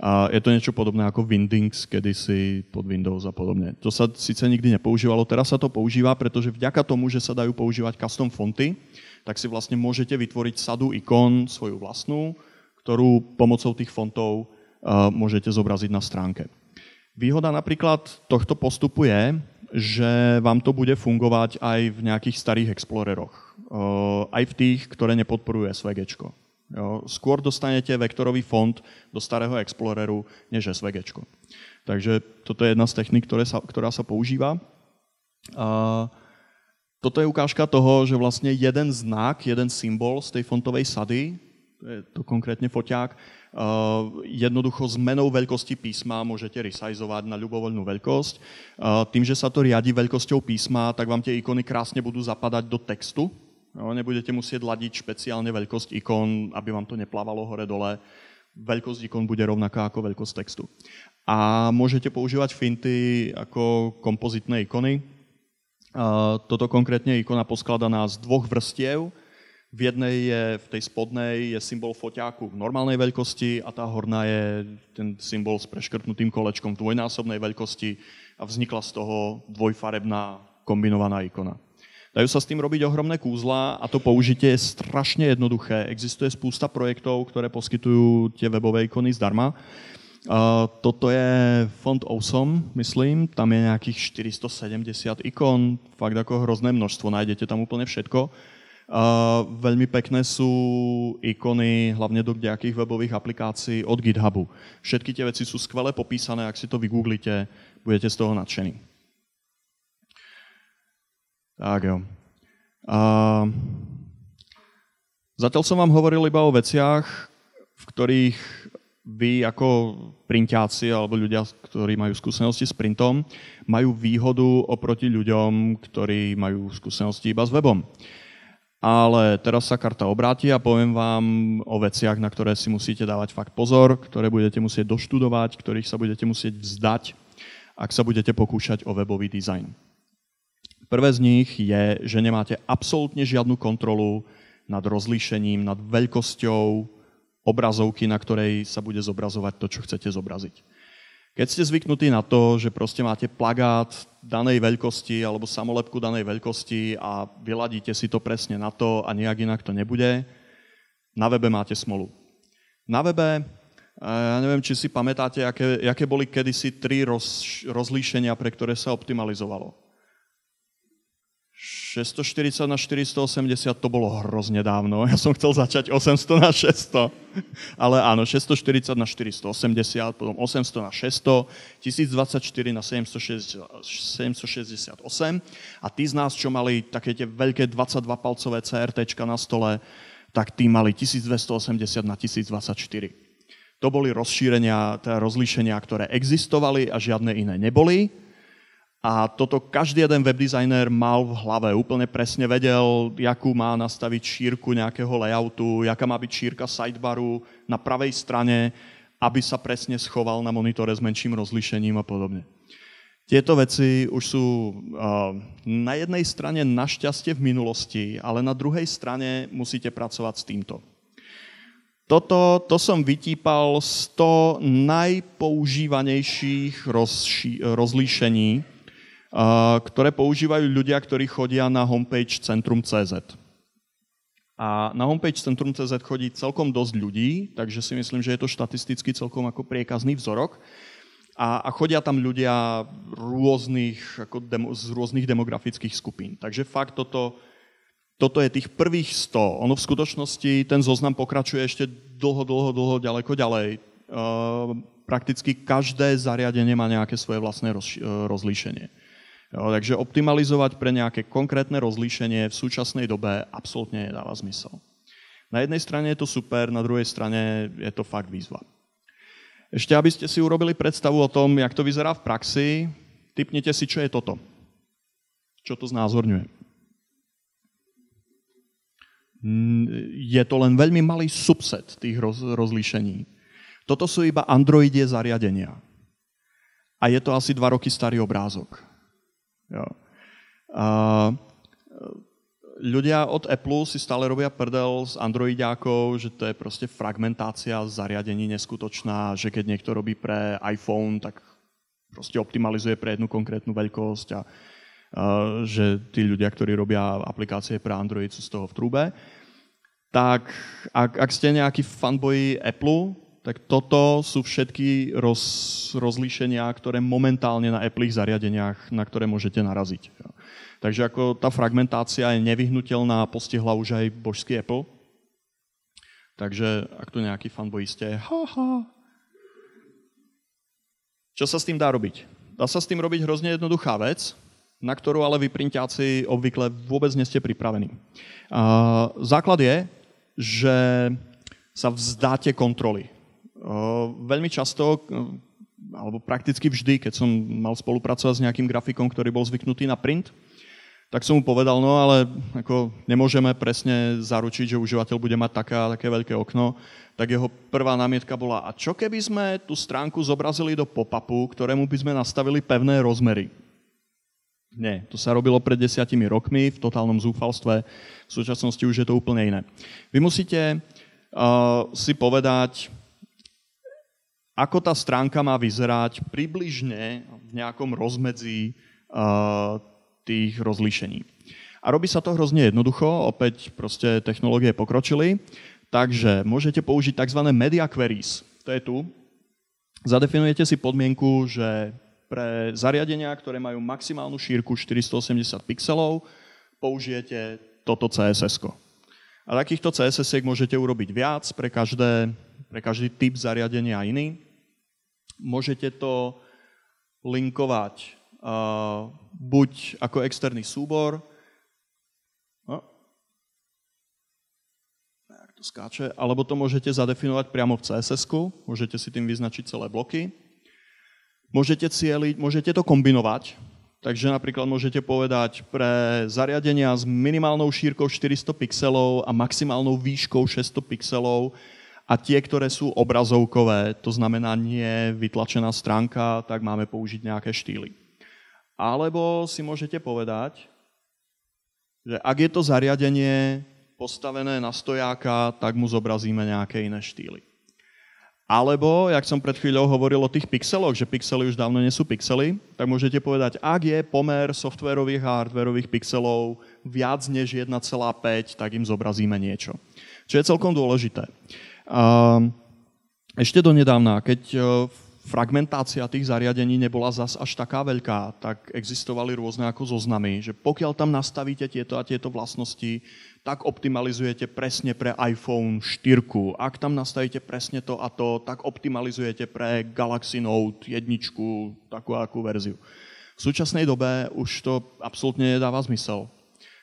A je to niečo podobné ako Windings, kedysi pod Windows a podobne. To sa síce nikdy nepoužívalo, teraz sa to používa, pretože vďaka tomu, že sa dajú používať custom fonty, tak si vlastne môžete vytvoriť sadu ikon svoju vlastnú, ktorú pomocou tých fontov môžete zobraziť na stránke. Výhoda napríklad tohto postupu je, že vám to bude fungovať aj v nejakých starých Exploreroch. Aj v tých, ktoré nepodporujú SVG. Skôr dostanete vektorový font do starého Exploreru než SVG. Takže toto je jedna z technik, ktoré sa, ktorá sa používa. A toto je ukážka toho, že vlastne jeden znak, jeden symbol z tej fontovej sady, je to konkrétne foťák, Eh, jednoducho zmenou veľkosti písma môžete resizovať na ľubovoľnú veľkosť. Eh, tým, že sa to riadi veľkosťou písma, tak vám tie ikony krásne budú zapadať do textu. nebudete musieť ladiť špeciálne veľkosť ikon, aby vám to neplávalo hore-dole. Veľkosť ikon bude rovnaká ako veľkosť textu. A môžete používať finty ako kompozitné ikony. Eh, toto konkrétne ikona poskladaná z dvoch vrstiev, v jednej je, v tej spodnej je symbol foťáku v normálnej veľkosti a tá horná je ten symbol s preškrtnutým kolečkom dvojnásobnej veľkosti a vznikla z toho dvojfarebná kombinovaná ikona. Dajú sa s tým robiť ohromné kúzla a to použitie je strašne jednoduché. Existuje spústa projektov, ktoré poskytujú tie webové ikony zdarma. Uh, toto je font Awesome, myslím, tam je nejakých 470 ikon, fakt ako hrozné množstvo, nájdete tam úplne všetko. Uh, veľmi pekné sú ikony, hlavne do nejakých webových aplikácií od GitHubu. Všetky tie veci sú skvele popísané, ak si to vygooglite, budete z toho nadšení. Tak jo. Uh, zatiaľ som vám hovoril iba o veciach, v ktorých vy ako printáci alebo ľudia, ktorí majú skúsenosti s printom, majú výhodu oproti ľuďom, ktorí majú skúsenosti iba s webom. Ale teraz sa karta obráti a poviem vám o veciach, na ktoré si musíte dávať fakt pozor, ktoré budete musieť doštudovať, ktorých sa budete musieť vzdať, ak sa budete pokúšať o webový dizajn. Prvé z nich je, že nemáte absolútne žiadnu kontrolu nad rozlíšením, nad veľkosťou obrazovky, na ktorej sa bude zobrazovať to, čo chcete zobraziť. Keď ste zvyknutí na to, že proste máte plagát danej veľkosti alebo samolepku danej veľkosti a vyladíte si to presne na to a nejak inak to nebude, na webe máte smolu. Na webe, eh, ja neviem, či si pamätáte, aké, aké boli kedysi tri roz, rozlíšenia, pre ktoré sa optimalizovalo. 640 na 480 to bolo hrozne dávno. Ja som chcel začať 800 na 600. Ale áno, 640 na 480, potom 800 na 600, 1024 na 768. A tí z nás, čo mali také tie veľké 22-palcové CRT na stole, tak tí mali 1280 na 1024. To boli rozšírenia, teda rozlíšenia, ktoré existovali a žiadne iné neboli. A toto každý jeden webdesigner mal v hlave, úplne presne vedel, jakú má nastaviť šírku nejakého layoutu, jaká má byť šírka sidebaru na pravej strane, aby sa presne schoval na monitore s menším rozlíšením a podobne. Tieto veci už sú na jednej strane našťastie v minulosti, ale na druhej strane musíte pracovať s týmto. Toto to som vytípal 100 najpoužívanejších rozší, rozlíšení, ktoré používajú ľudia, ktorí chodia na homepage Centrum.cz. A na homepage Centrum.cz chodí celkom dosť ľudí, takže si myslím, že je to štatisticky celkom ako priekazný vzorok. A, a chodia tam ľudia rôznych, ako demo, z rôznych demografických skupín. Takže fakt toto, toto je tých prvých 100. Ono v skutočnosti, ten zoznam pokračuje ešte dlho, dlho, dlho, ďaleko ďalej. Uh, prakticky každé zariadenie má nejaké svoje vlastné roz, uh, rozlíšenie. Jo, takže optimalizovať pre nejaké konkrétne rozlíšenie v súčasnej dobe absolútne nedáva zmysel. Na jednej strane je to super, na druhej strane je to fakt výzva. Ešte, aby ste si urobili predstavu o tom, jak to vyzerá v praxi, typnite si, čo je toto. Čo to znázorňuje je to len veľmi malý subset tých roz, rozlíšení. Toto sú iba androidie zariadenia. A je to asi dva roky starý obrázok. Jo. A, ľudia od Apple si stále robia prdel s androidiákov, že to je proste fragmentácia zariadení neskutočná, že keď niekto robí pre iPhone, tak proste optimalizuje pre jednu konkrétnu veľkosť a, že tí ľudia, ktorí robia aplikácie pre Android sú z toho v trúbe. Tak ak, ak ste nejaký fanboy Apple, tak toto sú všetky roz, rozlíšenia, ktoré momentálne na Apple zariadeniach, na ktoré môžete naraziť. Takže ako tá fragmentácia je nevyhnutelná, postihla už aj božský Apple. Takže ak tu nejaký fanboy ste, haha. Čo sa s tým dá robiť? Dá sa s tým robiť hrozne jednoduchá vec na ktorú ale vy prinťáci obvykle vôbec nie ste pripravení. Základ je, že sa vzdáte kontroly. Veľmi často, alebo prakticky vždy, keď som mal spolupracovať s nejakým grafikom, ktorý bol zvyknutý na print, tak som mu povedal, no ale ako nemôžeme presne zaručiť, že užívateľ bude mať také a také veľké okno, tak jeho prvá námietka bola, a čo keby sme tú stránku zobrazili do pop-upu, ktorému by sme nastavili pevné rozmery? Nie, to sa robilo pred desiatimi rokmi v totálnom zúfalstve. V súčasnosti už je to úplne iné. Vy musíte uh, si povedať, ako tá stránka má vyzerať približne v nejakom rozmedzi uh, tých rozlíšení. A robí sa to hrozne jednoducho, opäť proste technológie pokročili, takže môžete použiť tzv. media queries. To je tu. Zadefinujete si podmienku, že pre zariadenia, ktoré majú maximálnu šírku 480 pixelov, použijete toto css -ko. A takýchto css môžete urobiť viac pre, každé, pre každý typ zariadenia iný. Môžete to linkovať uh, buď ako externý súbor, no, to skáče, alebo to môžete zadefinovať priamo v css môžete si tým vyznačiť celé bloky. Môžete cieliť, môžete to kombinovať, takže napríklad môžete povedať pre zariadenia s minimálnou šírkou 400 pixelov a maximálnou výškou 600 pixelov a tie, ktoré sú obrazovkové, to znamená nie vytlačená stránka, tak máme použiť nejaké štýly. Alebo si môžete povedať, že ak je to zariadenie postavené na stojáka, tak mu zobrazíme nejaké iné štýly. Alebo, jak som pred chvíľou hovoril o tých pixeloch, že pixely už dávno nie sú pixely, tak môžete povedať, ak je pomer softwarových a hardwarových pixelov viac než 1,5, tak im zobrazíme niečo. Čo je celkom dôležité. Ešte donedávna, keď e, fragmentácia tých zariadení nebola zas až taká veľká, tak existovali rôzne ako zoznamy, že pokiaľ tam nastavíte tieto a tieto vlastnosti, tak optimalizujete presne pre iPhone 4. Ak tam nastavíte presne to a to, tak optimalizujete pre Galaxy Note 1, takú akú verziu. V súčasnej dobe už to absolútne nedáva zmysel,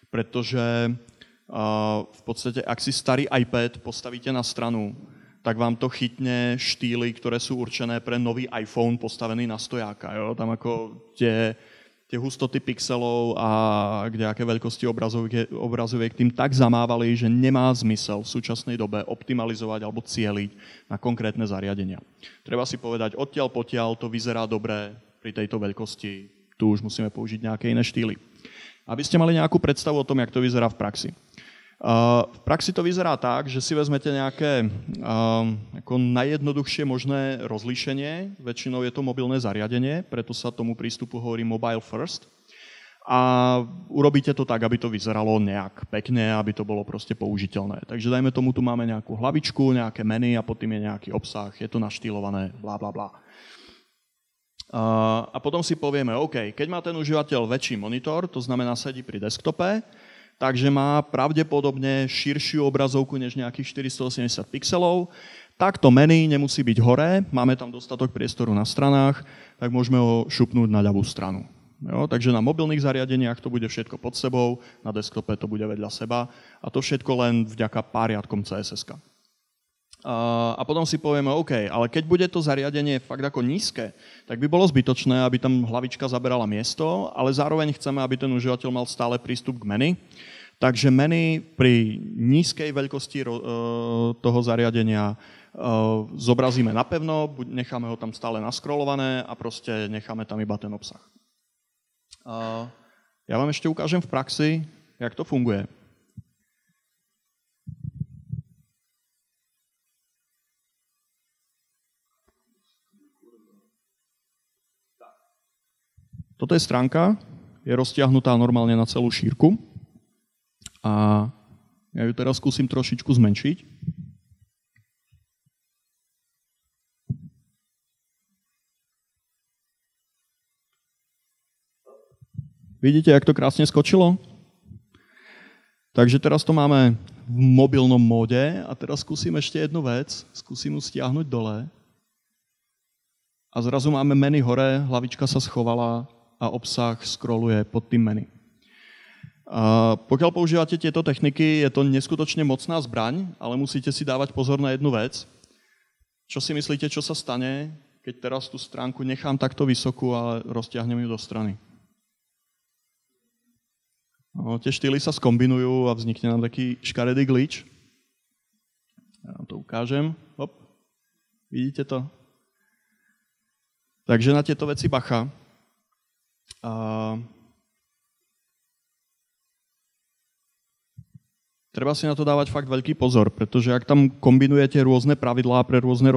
pretože v podstate, ak si starý iPad postavíte na stranu, tak vám to chytne štýly, ktoré sú určené pre nový iPhone postavený na stojáka. Jo? Tam ako tie, tie hustoty pixelov a kde aké veľkosti obrazoviek, obrazoviek tým tak zamávali, že nemá zmysel v súčasnej dobe optimalizovať alebo cieliť na konkrétne zariadenia. Treba si povedať, odtiaľ potiaľ to vyzerá dobre pri tejto veľkosti, tu už musíme použiť nejaké iné štýly. Aby ste mali nejakú predstavu o tom, jak to vyzerá v praxi. V praxi to vyzerá tak, že si vezmete nejaké ako najjednoduchšie možné rozlíšenie, väčšinou je to mobilné zariadenie, preto sa tomu prístupu hovorí mobile first. A urobíte to tak, aby to vyzeralo nejak pekne, aby to bolo proste použiteľné. Takže dajme tomu, tu máme nejakú hlavičku, nejaké meny a potom je nejaký obsah, je to naštýlované, bla bla bla. A potom si povieme, OK, keď má ten užívateľ väčší monitor, to znamená sedí pri desktope, takže má pravdepodobne širšiu obrazovku než nejakých 480 pixelov. Takto menu nemusí byť hore, máme tam dostatok priestoru na stranách, tak môžeme ho šupnúť na ľavú stranu. Jo, takže na mobilných zariadeniach to bude všetko pod sebou, na desktope to bude vedľa seba a to všetko len vďaka pár CSS. -ka. A potom si povieme, OK, ale keď bude to zariadenie fakt ako nízke, tak by bolo zbytočné, aby tam hlavička zaberala miesto, ale zároveň chceme, aby ten užívateľ mal stále prístup k menu. Takže menu pri nízkej veľkosti e, toho zariadenia e, zobrazíme napevno, necháme ho tam stále naskrolované a proste necháme tam iba ten obsah. Ja vám ešte ukážem v praxi, jak to funguje. Toto je stránka, je roztiahnutá normálne na celú šírku. A ja ju teraz skúsim trošičku zmenšiť. Vidíte, jak to krásne skočilo? Takže teraz to máme v mobilnom móde a teraz skúsim ešte jednu vec. Skúsim ju stiahnuť dole. A zrazu máme menu hore, hlavička sa schovala a obsah scrolluje pod tým menu. A pokiaľ používate tieto techniky, je to neskutočne mocná zbraň, ale musíte si dávať pozor na jednu vec. Čo si myslíte, čo sa stane, keď teraz tú stránku nechám takto vysokú a roztiahnem ju do strany? No, tie štýly sa skombinujú a vznikne nám taký škaredý glitch. Ja vám to ukážem. Hop. Vidíte to? Takže na tieto veci bacha. A treba si na to dávať fakt veľký pozor, pretože ak tam kombinujete rôzne pravidlá pre rôzne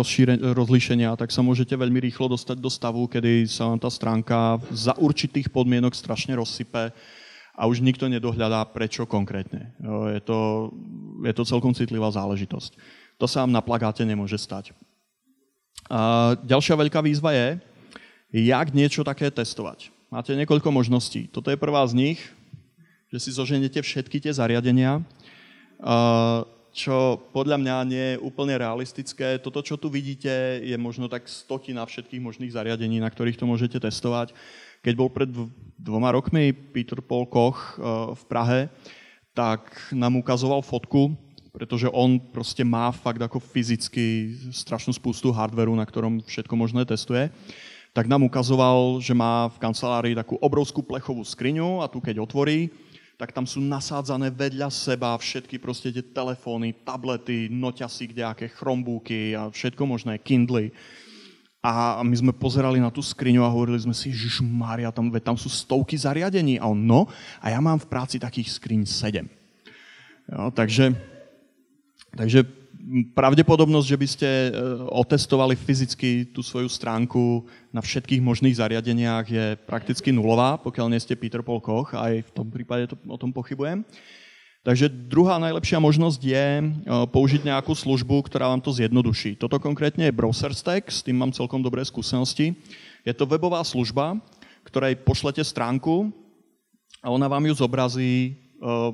rozlíšenia, tak sa môžete veľmi rýchlo dostať do stavu, kedy sa vám tá stránka za určitých podmienok strašne rozsype a už nikto nedohľadá, prečo konkrétne. Je to, je to celkom citlivá záležitosť. To sa vám na plagáte nemôže stať. A ďalšia veľká výzva je, jak niečo také testovať. Máte niekoľko možností. Toto je prvá z nich, že si zoženete všetky tie zariadenia, čo podľa mňa nie je úplne realistické. Toto, čo tu vidíte, je možno tak stotina všetkých možných zariadení, na ktorých to môžete testovať. Keď bol pred dvoma rokmi Peter Paul Koch v Prahe, tak nám ukazoval fotku, pretože on proste má fakt ako fyzicky strašnú spústu hardveru, na ktorom všetko možné testuje tak nám ukazoval, že má v kancelárii takú obrovskú plechovú skriňu a tu keď otvorí, tak tam sú nasádzané vedľa seba všetky proste tie telefóny, tablety, noťasy, kdejaké chromebooky a všetko možné, Kindly. A my sme pozerali na tú skriňu a hovorili sme si, že Mária, tam, tam sú stovky zariadení. A on, no, a ja mám v práci takých skriň sedem. Jo, takže, takže pravdepodobnosť, že by ste e, otestovali fyzicky tú svoju stránku na všetkých možných zariadeniach je prakticky nulová, pokiaľ nie ste Peter Paul Koch, aj v tom prípade to, o tom pochybujem. Takže druhá najlepšia možnosť je e, použiť nejakú službu, ktorá vám to zjednoduší. Toto konkrétne je Browser Stack, s tým mám celkom dobré skúsenosti. Je to webová služba, ktorej pošlete stránku a ona vám ju zobrazí Eh,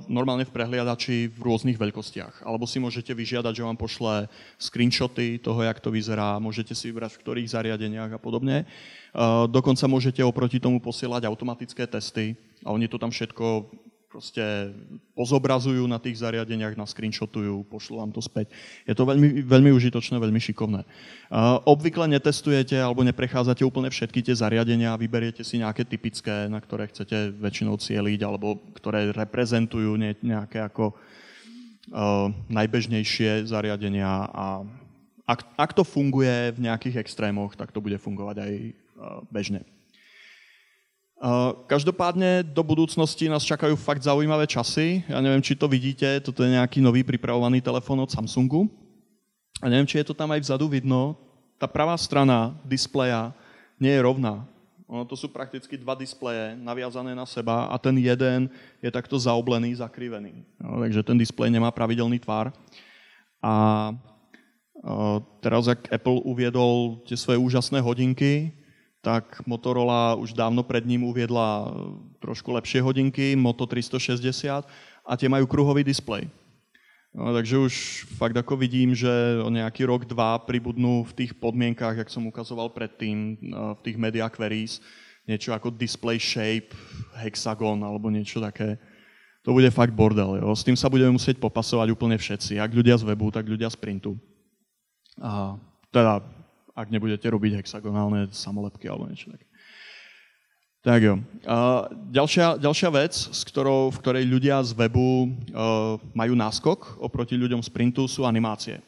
normálne v prehliadači v rôznych veľkostiach. Alebo si môžete vyžiadať, že vám pošle screenshoty toho, jak to vyzerá, môžete si vybrať v ktorých zariadeniach a podobne. Eh, dokonca môžete oproti tomu posielať automatické testy a oni to tam všetko proste pozobrazujú na tých zariadeniach, na screenshotujú, pošlú vám to späť. Je to veľmi, veľmi užitočné, veľmi šikovné. Obvykle netestujete alebo neprechádzate úplne všetky tie zariadenia, vyberiete si nejaké typické, na ktoré chcete väčšinou cieliť, alebo ktoré reprezentujú nejaké ako uh, najbežnejšie zariadenia a ak, ak to funguje v nejakých extrémoch, tak to bude fungovať aj uh, bežne. Každopádne do budúcnosti nás čakajú fakt zaujímavé časy. Ja neviem, či to vidíte, toto je nejaký nový pripravovaný telefón od Samsungu. A neviem, či je to tam aj vzadu vidno. Tá pravá strana displeja nie je rovná. Ono to sú prakticky dva displeje naviazané na seba a ten jeden je takto zaoblený, zakrivený. No, takže ten displej nemá pravidelný tvar. A teraz, ak Apple uviedol tie svoje úžasné hodinky, tak Motorola už dávno pred ním uviedla e, trošku lepšie hodinky, Moto 360 a tie majú kruhový displej. No, takže už fakt ako vidím, že o nejaký rok, dva pribudnú v tých podmienkách, jak som ukazoval predtým, e, v tých media queries, niečo ako display shape, hexagon alebo niečo také. To bude fakt bordel. Jo. S tým sa budeme musieť popasovať úplne všetci. Ak ľudia z webu, tak ľudia z printu. A teda ak nebudete robiť hexagonálne samolepky alebo niečo také. Tak jo. Uh, ďalšia, ďalšia vec, s ktorou, v ktorej ľudia z webu uh, majú náskok oproti ľuďom z printu, sú animácie.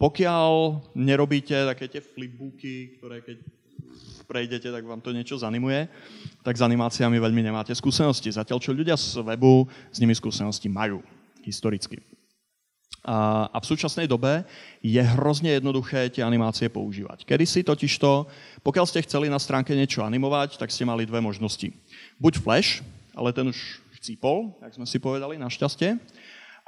Pokiaľ nerobíte také tie flipbooky, ktoré keď prejdete, tak vám to niečo zanimuje, tak s animáciami veľmi nemáte skúsenosti. Zatiaľ, čo ľudia z webu s nimi skúsenosti majú historicky. A v súčasnej dobe je hrozne jednoduché tie animácie používať. Kedy si totižto, pokiaľ ste chceli na stránke niečo animovať, tak ste mali dve možnosti. Buď Flash, ale ten už chcípol, jak sme si povedali, našťastie,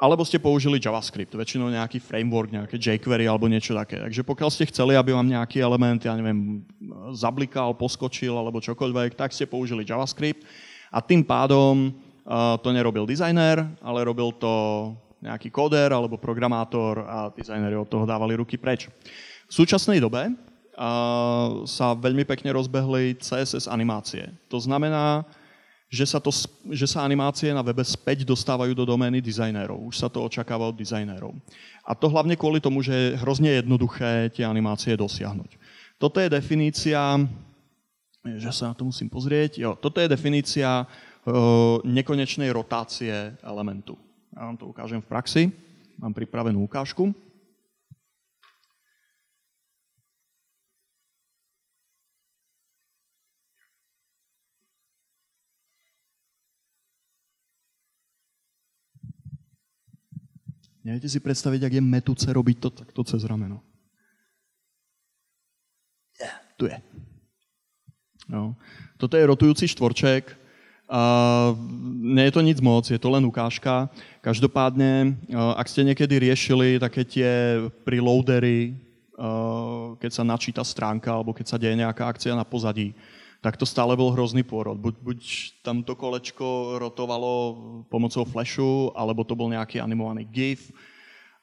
alebo ste použili JavaScript, väčšinou nejaký framework, nejaké jQuery alebo niečo také. Takže pokiaľ ste chceli, aby vám nejaký element, ja neviem, zablikal, poskočil alebo čokoľvek, tak ste použili JavaScript a tým pádom uh, to nerobil designer, ale robil to nejaký kóder alebo programátor a dizajneri od toho dávali ruky preč. V súčasnej dobe uh, sa veľmi pekne rozbehli CSS animácie. To znamená, že sa, to, že sa animácie na webe späť dostávajú do domény dizajnérov. Už sa to očakáva od dizajnérov. A to hlavne kvôli tomu, že je hrozne jednoduché tie animácie dosiahnuť. Toto je definícia, že sa na to musím pozrieť, jo, toto je definícia uh, nekonečnej rotácie elementu. Ja vám to ukážem v praxi. Mám pripravenú ukážku. Neviete si predstaviť, ak je metúce robiť to takto cez rameno. Yeah, tu je. No. Toto je rotujúci štvorček, Uh, nie je to nic moc, je to len ukážka. Každopádne, uh, ak ste niekedy riešili také tie preloadery, uh, keď sa načíta stránka alebo keď sa deje nejaká akcia na pozadí, tak to stále bol hrozný pôrod. Buď, buď tam to kolečko rotovalo pomocou flashu, alebo to bol nejaký animovaný GIF,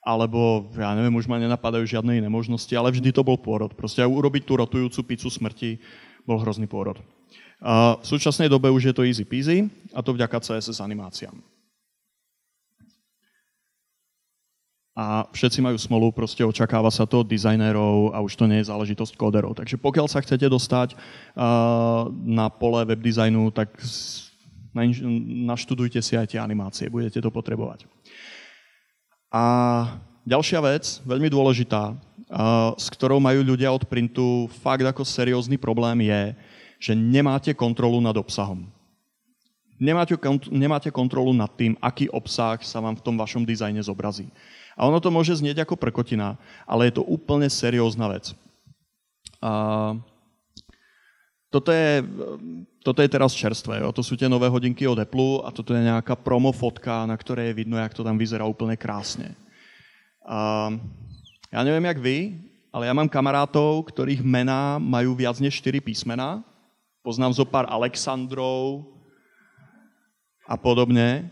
alebo ja neviem, už ma nenapadajú žiadne iné možnosti, ale vždy to bol pôrod. Proste urobiť tú rotujúcu pizzu smrti bol hrozný pôrod. A v súčasnej dobe už je to easy peasy a to vďaka CSS animáciám. A všetci majú smolu, proste očakáva sa to od dizajnérov a už to nie je záležitosť kóderov. Takže pokiaľ sa chcete dostať uh, na pole web designu, tak naštudujte si aj tie animácie, budete to potrebovať. A ďalšia vec, veľmi dôležitá, uh, s ktorou majú ľudia od printu fakt ako seriózny problém je, že nemáte kontrolu nad obsahom. Nemáte, kont- nemáte kontrolu nad tým, aký obsah sa vám v tom vašom dizajne zobrazí. A ono to môže znieť ako prkotina, ale je to úplne seriózna vec. A toto je, toto je teraz čerstvé. Jo? To sú tie nové hodinky od Apple a toto je nejaká promo fotka, na ktorej je vidno, jak to tam vyzerá úplne krásne. A ja neviem, jak vy, ale ja mám kamarátov, ktorých mená majú viac než 4 písmená poznám zo pár Alexandrov a podobne.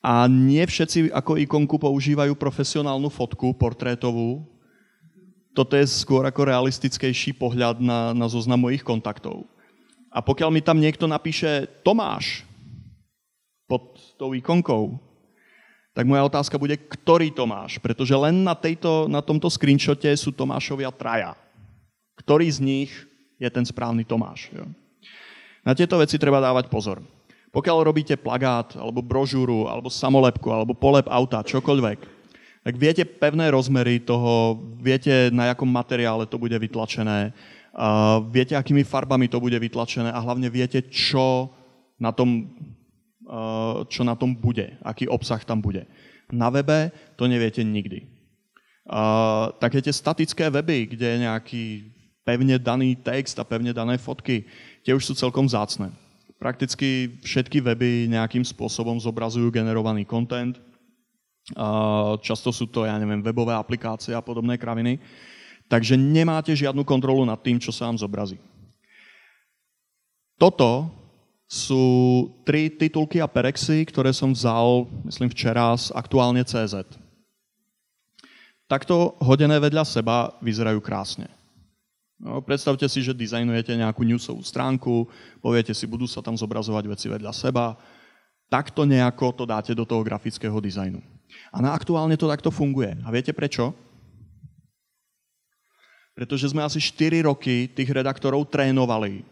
A nie všetci ako ikonku používajú profesionálnu fotku, portrétovú. Toto je skôr ako realistickejší pohľad na, na zoznam mojich kontaktov. A pokiaľ mi tam niekto napíše Tomáš, pod tou ikonkou, tak moja otázka bude, ktorý Tomáš? Pretože len na, tejto, na tomto screenshote sú Tomášovia traja. Ktorý z nich je ten správny Tomáš? Jo? Na tieto veci treba dávať pozor. Pokiaľ robíte plagát, alebo brožúru, alebo samolepku, alebo polep auta, čokoľvek, tak viete pevné rozmery toho, viete na jakom materiále to bude vytlačené, uh, viete akými farbami to bude vytlačené a hlavne viete, čo na tom Eh, čo na tom bude, aký obsah tam bude. Na webe to neviete nikdy. Uh, také tie statické weby, kde je nejaký pevne daný text a pevne dané fotky, tie už sú celkom zácne. Prakticky všetky weby nejakým spôsobom zobrazujú generovaný content. Často sú to, ja neviem, webové aplikácie a podobné kraviny. Takže nemáte žiadnu kontrolu nad tým, čo sa vám zobrazí. Toto sú tri titulky a perexy, ktoré som vzal, myslím včera, z aktuálne CZ. Takto hodené vedľa seba vyzerajú krásne. No, predstavte si, že dizajnujete nejakú newsovú stránku, poviete si, budú sa tam zobrazovať veci vedľa seba, takto nejako to dáte do toho grafického dizajnu. A na aktuálne to takto funguje. A viete prečo? Pretože sme asi 4 roky tých redaktorov trénovali,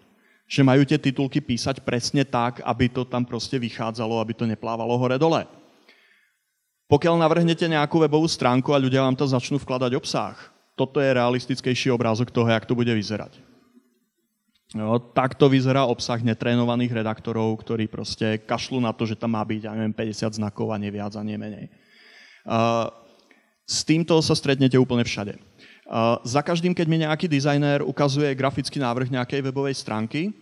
že majú tie titulky písať presne tak, aby to tam proste vychádzalo, aby to neplávalo hore-dole. Pokiaľ navrhnete nejakú webovú stránku a ľudia vám to začnú vkladať obsah, toto je realistickejší obrázok toho, jak to bude vyzerať. No, takto vyzerá obsah netrénovaných redaktorov, ktorí proste kašľú na to, že tam má byť, ja neviem, 50 znakov a nie a nie menej. S týmto sa stretnete úplne všade. Uh, za každým, keď mi nejaký dizajner ukazuje grafický návrh nejakej webovej stránky,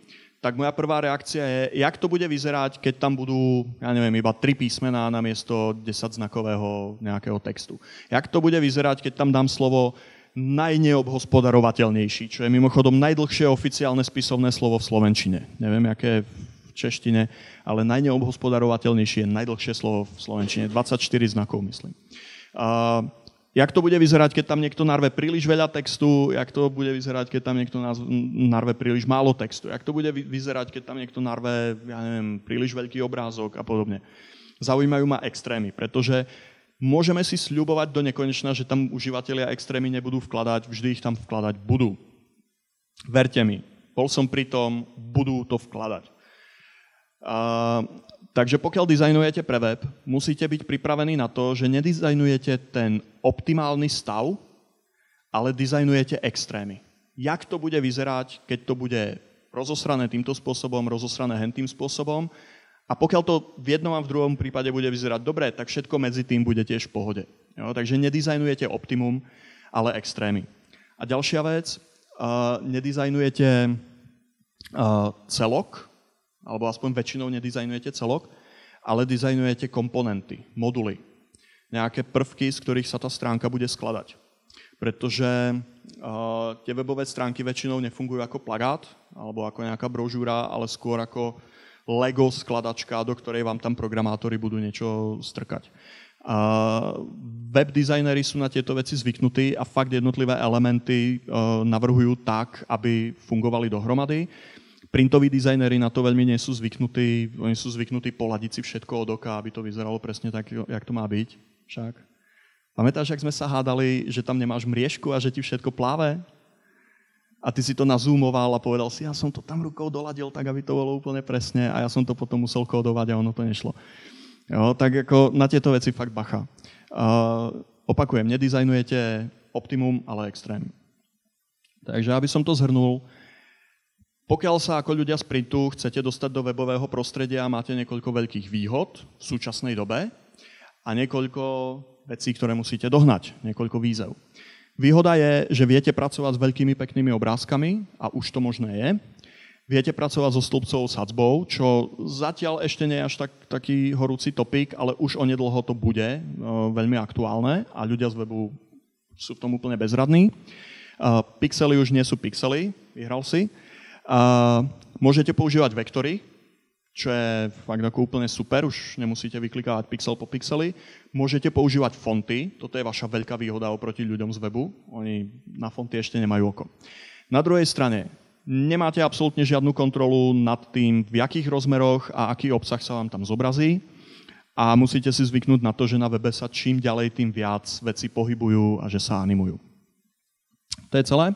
tak moja prvá reakcia je, jak to bude vyzerať, keď tam budú, ja neviem, iba tri písmená na miesto 10 znakového nejakého textu. Jak to bude vyzerať, keď tam dám slovo najneobhospodarovateľnejší, čo je mimochodom najdlhšie oficiálne spisovné slovo v Slovenčine. Neviem, aké je v češtine, ale najneobhospodarovateľnejšie je najdlhšie slovo v Slovenčine. 24 znakov, myslím. Uh, jak to bude vyzerať, keď tam niekto narve príliš veľa textu, jak to bude vyzerať, keď tam niekto narve príliš málo textu, jak to bude vyzerať, keď tam niekto narve, ja neviem, príliš veľký obrázok a podobne. Zaujímajú ma extrémy, pretože môžeme si sľubovať do nekonečna, že tam užívateľia extrémy nebudú vkladať, vždy ich tam vkladať budú. Verte mi, bol som pri tom, budú to vkladať. Uh, Takže pokiaľ dizajnujete pre web, musíte byť pripravení na to, že nedizajnujete ten optimálny stav, ale dizajnujete extrémy. Jak to bude vyzerať, keď to bude rozosrané týmto spôsobom, rozosrané hentým spôsobom. A pokiaľ to v jednom a v druhom prípade bude vyzerať dobre, tak všetko medzi tým bude tiež v pohode. Jo? Takže nedizajnujete optimum, ale extrémy. A ďalšia vec, uh, nedizajnujete uh, celok, alebo aspoň väčšinou nedizajnujete celok, ale dizajnujete komponenty, moduly, nejaké prvky, z ktorých sa tá stránka bude skladať. Pretože uh, tie webové stránky väčšinou nefungujú ako plagát alebo ako nejaká brožúra, ale skôr ako Lego skladačka, do ktorej vám tam programátori budú niečo strkať. Uh, web dizajnery sú na tieto veci zvyknutí a fakt jednotlivé elementy uh, navrhujú tak, aby fungovali dohromady Printoví dizajnery na to veľmi nie sú zvyknutí, oni sú zvyknutí poladiť si všetko od oka, aby to vyzeralo presne tak, jak to má byť. Však. Pamätáš, ak sme sa hádali, že tam nemáš mriežku a že ti všetko pláve? A ty si to nazúmoval a povedal si, ja som to tam rukou doladil tak, aby to bolo úplne presne a ja som to potom musel kódovať a ono to nešlo. Jo, tak ako na tieto veci fakt bacha. Uh, opakujem, nedizajnujete optimum, ale extrém. Takže aby som to zhrnul, pokiaľ sa ako ľudia z printu chcete dostať do webového prostredia, máte niekoľko veľkých výhod v súčasnej dobe a niekoľko vecí, ktoré musíte dohnať, niekoľko výzev. Výhoda je, že viete pracovať s veľkými peknými obrázkami a už to možné je. Viete pracovať so stĺpcovou sadzbou, čo zatiaľ ešte nie je až tak, taký horúci topik, ale už onedlho to bude uh, veľmi aktuálne a ľudia z webu sú v tom úplne bezradní. Uh, pixely už nie sú pixely, vyhral si. A môžete používať vektory, čo je fakt ako úplne super, už nemusíte vyklikávať pixel po pixeli. Môžete používať fonty, toto je vaša veľká výhoda oproti ľuďom z webu, oni na fonty ešte nemajú oko. Na druhej strane, nemáte absolútne žiadnu kontrolu nad tým, v jakých rozmeroch a aký obsah sa vám tam zobrazí a musíte si zvyknúť na to, že na webe sa čím ďalej, tým viac veci pohybujú a že sa animujú. To je celé.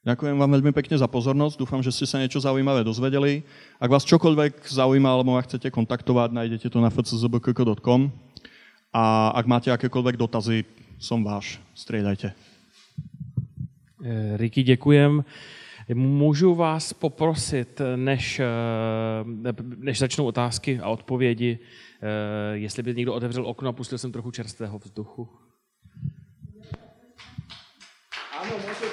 Ďakujem vám veľmi pekne za pozornosť. Dúfam, že ste sa niečo zaujímavé dozvedeli. Ak vás čokoľvek zaujíma alebo ma chcete kontaktovať, nájdete to na fczbkk.com a ak máte akékoľvek dotazy, som váš. Striedajte. Eh, Ricky, děkujem. Můžu vás poprosit, než, eh, než začnou otázky a odpovědi, eh, jestli by někdo otevřel okno a pustil jsem trochu čerstvého vzduchu? Ano, můžete.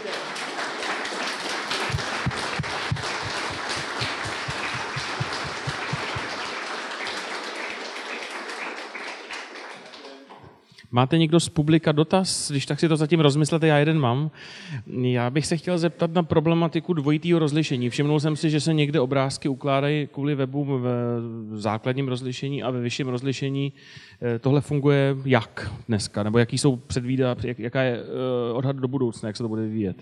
Máte někdo z publika dotaz? Když tak si to zatím rozmyslete, já jeden mám. Já bych se chtěl zeptat na problematiku dvojitého rozlišení. Všimnul jsem si, že se někde obrázky ukládají kvůli webu v základním rozlišení a ve vyšším rozlišení. Eh, tohle funguje jak dneska? Nebo jaký jsou předvídá, jaká je eh, odhad do budoucna, jak se to bude vyvíjet?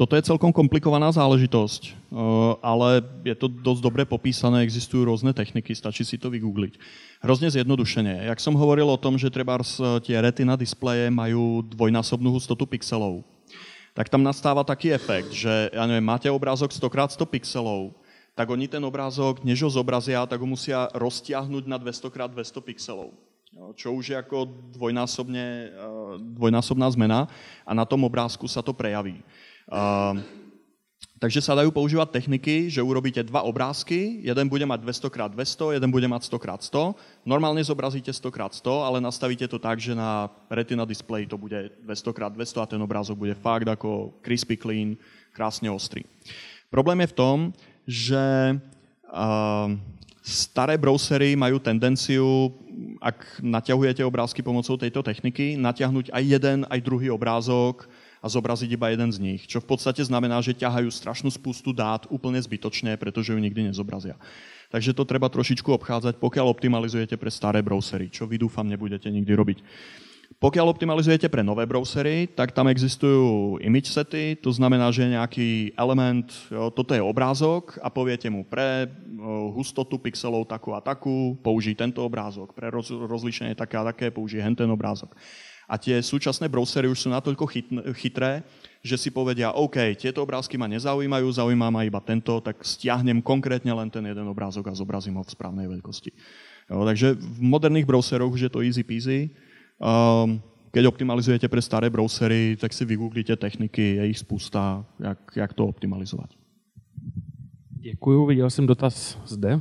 Toto je celkom komplikovaná záležitosť, ale je to dosť dobre popísané, existujú rôzne techniky, stačí si to vygoogliť. Hrozne zjednodušene. Jak som hovoril o tom, že treba tie retina displeje majú dvojnásobnú hustotu pixelov, tak tam nastáva taký efekt, že ja neviem, máte obrázok 100x100 pixelov, tak oni ten obrázok, než ho zobrazia, tak ho musia roztiahnuť na 200x200 pixelov čo už je ako dvojnásobne, eh, dvojnásobná zmena a na tom obrázku sa to prejaví. Eh, takže sa dajú používať techniky, že urobíte dva obrázky, jeden bude mať 200x200, jeden bude mať 100x100. Normálne zobrazíte 100x100, ale nastavíte to tak, že na retina display to bude 200x200 a ten obrázok bude fakt ako crispy clean, krásne ostrý. Problém je v tom, že uh, staré browsery majú tendenciu ak naťahujete obrázky pomocou tejto techniky, natiahnuť aj jeden, aj druhý obrázok a zobraziť iba jeden z nich. Čo v podstate znamená, že ťahajú strašnú spustu dát úplne zbytočne, pretože ju nikdy nezobrazia. Takže to treba trošičku obchádzať, pokiaľ optimalizujete pre staré browsery, čo vy dúfam nebudete nikdy robiť. Pokiaľ optimalizujete pre nové browsery, tak tam existujú image sety, to znamená, že nejaký element, toto je obrázok a poviete mu pre hustotu pixelov takú a takú, použij tento obrázok, pre roz, rozlišenie také a také, použij hen ten obrázok. A tie súčasné browsery už sú natoľko chytré, že si povedia, OK, tieto obrázky ma nezaujímajú, zaujíma ma iba tento, tak stiahnem konkrétne len ten jeden obrázok a zobrazím ho v správnej veľkosti. Jo, takže v moderných browseroch už je to easy peasy. Um, keď optimalizujete pre staré browsery, tak si vygooglite techniky, je ich spousta, jak, jak to optimalizovat. Děkuju, viděl jsem dotaz zde.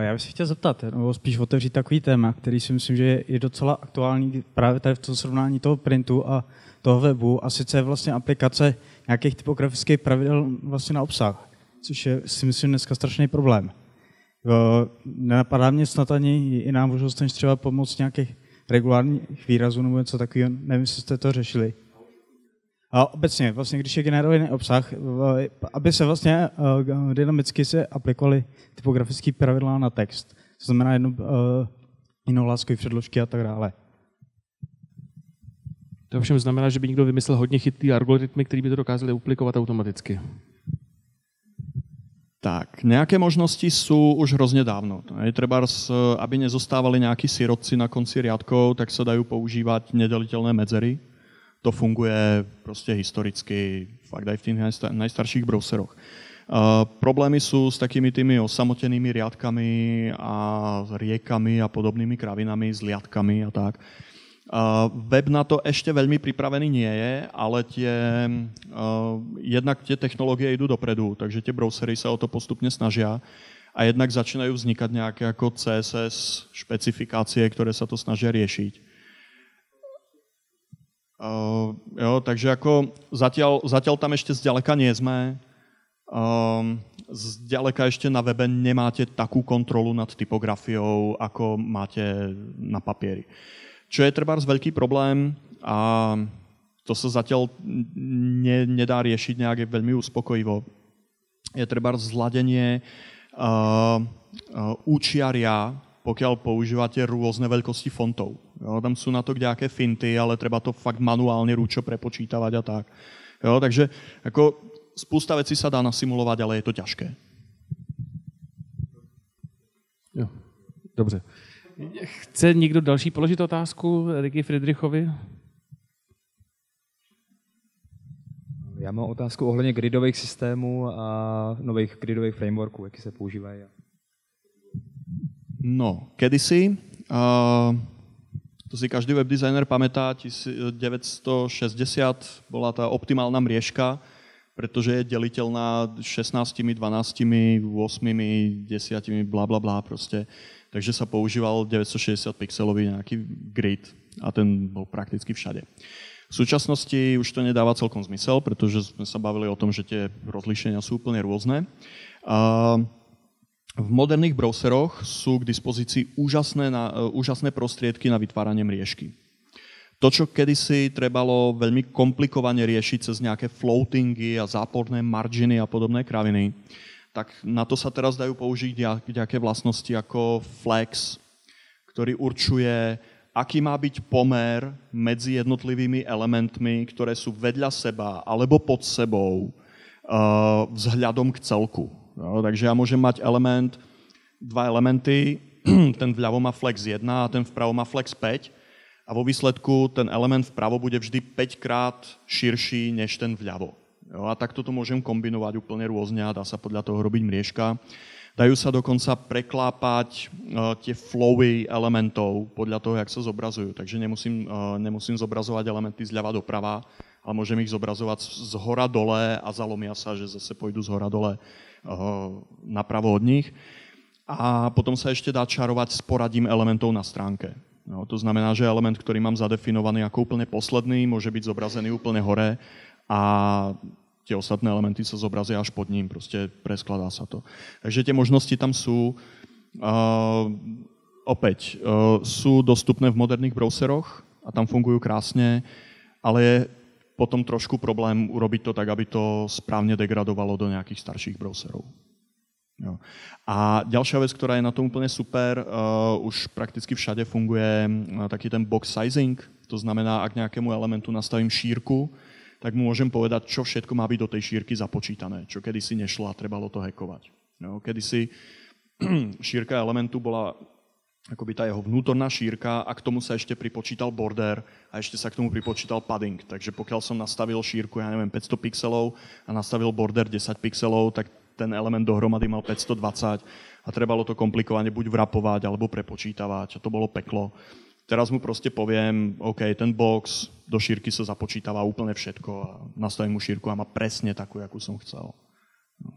Já bych se chtěl zeptat, nebo spíš otevřít takový téma, který si myslím, že je docela aktuální právě tady v tom srovnání toho printu a toho webu, a sice je vlastně aplikace nějakých typografických pravidel vlastně na obsah, což je si myslím dneska strašný problém. Nenapadá mě snad ani jiná možnost, než třeba pomoct nějakých regulárních výrazů nebo něco takového. Nevím, jestli jste to řešili. A obecně, vlastně, když je generovaný obsah, aby se vlastně uh, dynamicky se aplikovaly typografické pravidla na text. To znamená jedno, uh, jinou předložky a tak dále. To ovšem znamená, že by někdo vymyslel hodně chytrý algoritmy, který by to dokázali aplikovat automaticky. Tak, nejaké možnosti sú už hrozne dávno. Treba, aby nezostávali nejakí sirotci na konci riadkov, tak sa dajú používať nedeliteľné medzery. To funguje proste historicky, fakt aj v tých najstarších browseroch. Uh, problémy sú s takými tými osamotenými riadkami a riekami a podobnými kravinami, s liadkami a tak. Uh, web na to ešte veľmi pripravený nie je, ale tie, uh, jednak tie technológie idú dopredu, takže tie browsery sa o to postupne snažia a jednak začínajú vznikať nejaké ako CSS špecifikácie, ktoré sa to snažia riešiť. Uh, jo, takže ako zatiaľ, zatiaľ tam ešte zďaleka nie sme. Um, zďaleka ešte na webe nemáte takú kontrolu nad typografiou, ako máte na papieri. Čo je treba veľký problém a to sa zatiaľ ne, nedá riešiť nejak veľmi uspokojivo, je treba zladenie uh, uh, účiaria pokiaľ používate rôzne veľkosti fontov. Jo, tam sú na to nejaké finty, ale treba to fakt manuálne rúčo prepočítavať a tak. Jo, takže ako spústa vecí sa dá nasimulovať, ale je to ťažké. Jo, dobře. Chce někdo další položit otázku Ricky Friedrichovi? Já mám otázku ohledně gridových systémů a nových gridových frameworků, jaký se používají. No, kedysi, uh, to si každý webdesigner pamätá, 1960 bola tá optimálna mriežka, pretože je deliteľná 16, 12, 8, 10, bla bla bla proste. Takže sa používal 960 pixelový nejaký grid a ten bol prakticky všade. V súčasnosti už to nedáva celkom zmysel, pretože sme sa bavili o tom, že tie rozlíšenia sú úplne rôzne. Uh, v moderných browseroch sú k dispozícii úžasné, na, úžasné prostriedky na vytváranie mriežky. To, čo kedysi trebalo veľmi komplikovane riešiť cez nejaké floatingy a záporné marginy a podobné kraviny, tak na to sa teraz dajú použiť nejaké vlastnosti ako flex, ktorý určuje, aký má byť pomer medzi jednotlivými elementmi, ktoré sú vedľa seba alebo pod sebou uh, vzhľadom k celku. Takže ja môžem mať element, dva elementy, ten vľavo má flex 1 a ten vpravo má flex 5 a vo výsledku ten element vpravo bude vždy 5 krát širší než ten vľavo. Jo, a takto to môžem kombinovať úplne rôzne a dá sa podľa toho robiť mriežka. Dajú sa dokonca preklápať uh, tie flowy elementov podľa toho, jak sa zobrazujú. Takže nemusím, uh, nemusím zobrazovať elementy zľava doprava, ale môžem ich zobrazovať z hora dole a zalomia sa, že zase pôjdu z hora dole napravo od nich. A potom sa ešte dá čarovať s poradím elementov na stránke. No, to znamená, že element, ktorý mám zadefinovaný ako úplne posledný, môže byť zobrazený úplne hore a tie ostatné elementy sa zobrazia až pod ním, proste preskladá sa to. Takže tie možnosti tam sú. Uh, opäť, uh, sú dostupné v moderných browseroch a tam fungujú krásne, ale je potom trošku problém urobiť to tak, aby to správne degradovalo do nejakých starších browserov. Jo. A ďalšia vec, ktorá je na tom úplne super, uh, už prakticky všade funguje uh, taký ten box sizing, to znamená, ak nejakému elementu nastavím šírku, tak mu môžem povedať, čo všetko má byť do tej šírky započítané, čo kedysi nešlo a trebalo to hackovať. Jo. Kedysi šírka elementu bola akoby tá jeho vnútorná šírka a k tomu sa ešte pripočítal border a ešte sa k tomu pripočítal padding. Takže pokiaľ som nastavil šírku, ja neviem, 500 pixelov a nastavil border 10 pixelov, tak ten element dohromady mal 520 a trebalo to komplikovane buď vrapovať alebo prepočítavať a to bolo peklo. Teraz mu proste poviem, OK, ten box do šírky sa započítava úplne všetko a nastavím mu šírku a má presne takú, akú som chcel. No.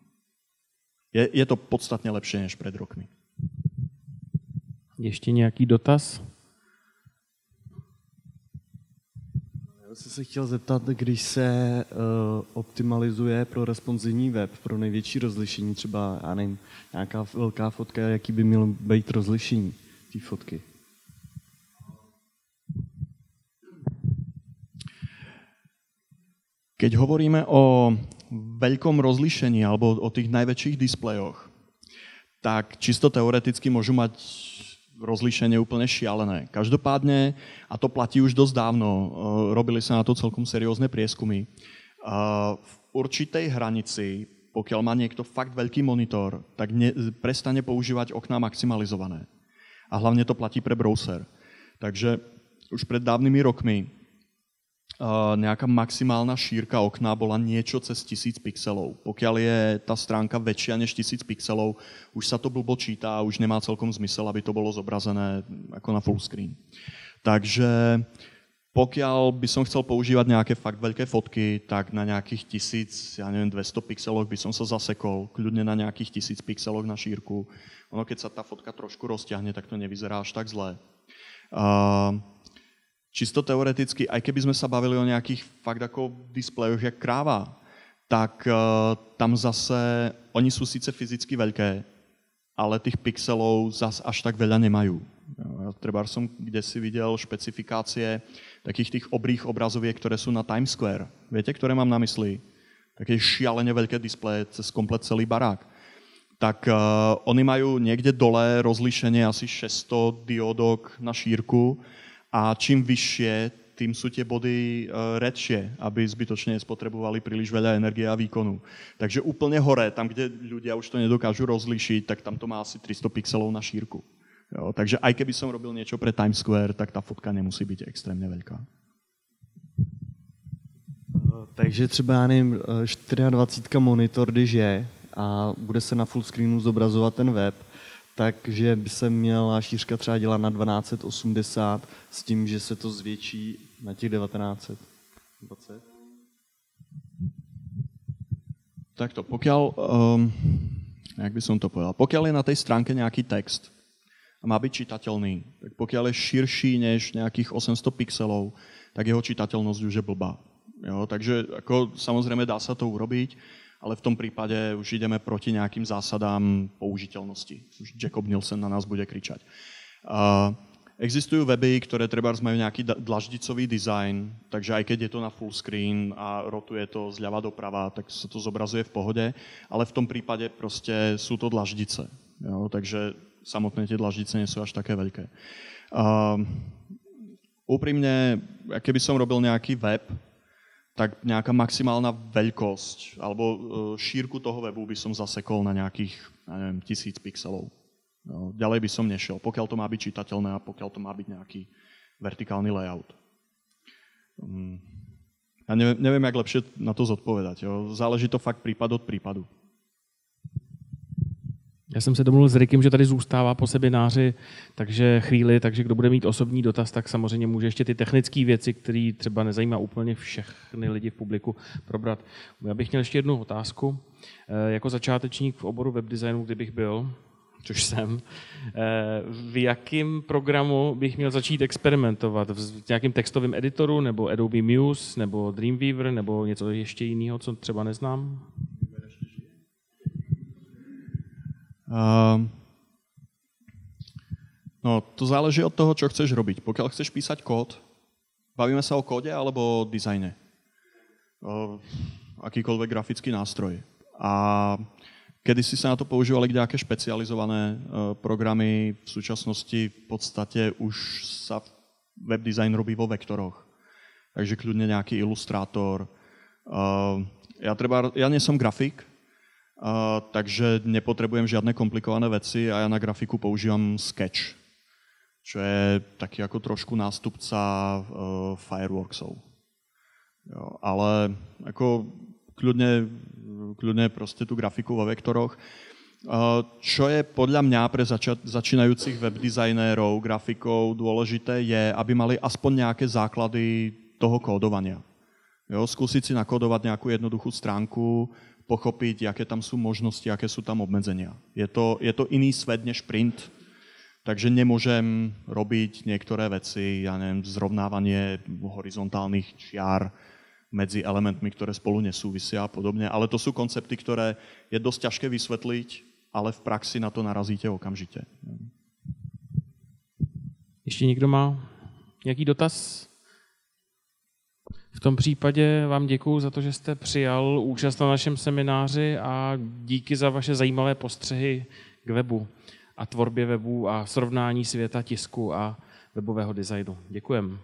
Je, je to podstatne lepšie než pred rokmi. Ještě nějaký dotaz? Já jsem se chtěl zeptat, když se uh, optimalizuje pro responsivní web, pro největší rozlišení, třeba, já nevím, nějaká velká fotka, jaký by mělo být rozlišení té fotky? Keď hovoríme o veľkom rozlišení alebo o tých najväčších displejoch, tak čisto teoreticky môžu mať rozlíšenie úplne šialené. Každopádne, a to platí už dosť dávno, eh, robili sa na to celkom seriózne prieskumy, eh, v určitej hranici, pokiaľ má niekto fakt veľký monitor, tak ne, prestane používať okná maximalizované. A hlavne to platí pre browser. Takže už pred dávnymi rokmi nejaká maximálna šírka okna bola niečo cez 1000 pixelov. Pokiaľ je tá stránka väčšia než 1000 pixelov, už sa to blbo číta a už nemá celkom zmysel, aby to bolo zobrazené ako na full screen. Takže pokiaľ by som chcel používať nejaké fakt veľké fotky, tak na nejakých 1000, ja neviem, 200 pixeloch by som sa zasekol, kľudne na nejakých 1000 pixeloch na šírku. Ono, keď sa tá fotka trošku rozťahne, tak to nevyzerá až tak zle. Uh, čisto teoreticky, aj keby sme sa bavili o nejakých fakt ako displejoch jak kráva, tak uh, tam zase, oni sú síce fyzicky veľké, ale tých pixelov zas až tak veľa nemajú. Ja, treba som kde si videl špecifikácie takých tých obrých obrazoviek, ktoré sú na Times Square. Viete, ktoré mám na mysli? Také šialene veľké displeje cez komplet celý barák. tak uh, oni majú niekde dole rozlíšenie asi 600 diodok na šírku a čím vyššie, tým sú tie body uh, redšie, aby zbytočne spotrebovali príliš veľa energie a výkonu. Takže úplne hore, tam, kde ľudia už to nedokážu rozlíšiť, tak tam to má asi 300 pixelov na šírku. Jo, takže aj keby som robil niečo pre Times Square, tak tá fotka nemusí byť extrémne veľká. Takže třeba, já nevím, 24 monitor, když je a bude se na full screenu zobrazovat ten web, takže by se měla šířka třeba dělat na 1280 s tím, že se to zvětší na těch 1920. Takto, pokiaľ, um, jak by som to povedal, pokiaľ je na tej stránke nejaký text a má byť čitateľný, tak pokiaľ je širší než nejakých 800 pixelov, tak jeho čitateľnosť už je blbá. Jo, takže ako, samozrejme dá sa to urobiť, ale v tom prípade už ideme proti nejakým zásadám použiteľnosti. Už Jacob Nielsen na nás bude kričať. Uh, existujú weby, ktoré treba majú nejaký dlaždicový design, takže aj keď je to na full screen a rotuje to zľava doprava, tak sa to zobrazuje v pohode, ale v tom prípade proste sú to dlaždice. Jo, takže samotné tie dlaždice nie sú až také veľké. Uh, úprimne, keby som robil nejaký web, tak nejaká maximálna veľkosť alebo e, šírku toho webu by som zasekol na nejakých, ja neviem, tisíc pixelov. No, ďalej by som nešiel, pokiaľ to má byť čitateľné a pokiaľ to má byť nejaký vertikálny layout. Mm. Ja neviem, neviem jak lepšie na to zodpovedať. Jo. Záleží to fakt prípad od prípadu. Já jsem se domluvil s Rikem, že tady zůstává po sebináři, takže chvíli, takže kdo bude mít osobní dotaz, tak samozřejmě může ještě ty technické věci, které třeba nezajímá úplně všechny lidi v publiku, probrat. Já bych měl ještě jednu otázku. Eh, jako začátečník v oboru webdesignu, kdybych byl, což jsem, eh, v jakém programu bych měl začít experimentovat? V nějakém textovém editoru, nebo Adobe Muse, nebo Dreamweaver, nebo něco ještě jiného, co třeba neznám? Uh, no, to záleží od toho, čo chceš robiť. Pokiaľ chceš písať kód, bavíme sa o kóde alebo o dizajne. Uh, akýkoľvek grafický nástroj. A kedy si sa na to používali nejaké špecializované uh, programy, v súčasnosti v podstate už sa web design robí vo vektoroch. Takže kľudne nejaký ilustrátor. Ja, treba, ja nie som grafik, Uh, takže nepotrebujem žiadne komplikované veci a ja na grafiku používam Sketch, čo je taký ako trošku nástupca uh, Fireworksov. Jo, ale ako kľudne, kľudne proste tú grafiku vo vektoroch. Uh, čo je podľa mňa pre zača- začínajúcich webdizajnérov, grafikov dôležité je, aby mali aspoň nejaké základy toho kódovania. Jo, skúsiť si nakodovať nejakú jednoduchú stránku, pochopiť, aké tam sú možnosti, aké sú tam obmedzenia. Je to, je to iný svet než print, takže nemôžem robiť niektoré veci, ja neviem, zrovnávanie horizontálnych čiar medzi elementmi, ktoré spolu nesúvisia a podobne, ale to sú koncepty, ktoré je dosť ťažké vysvetliť, ale v praxi na to narazíte okamžite. Ještě někdo má nějaký dotaz? V tom případě vám děkuji za to, že jste přijal účast na našem semináři a díky za vaše zajímavé postřehy k webu a tvorbě webu a srovnání světa tisku a webového designu. Děkujeme.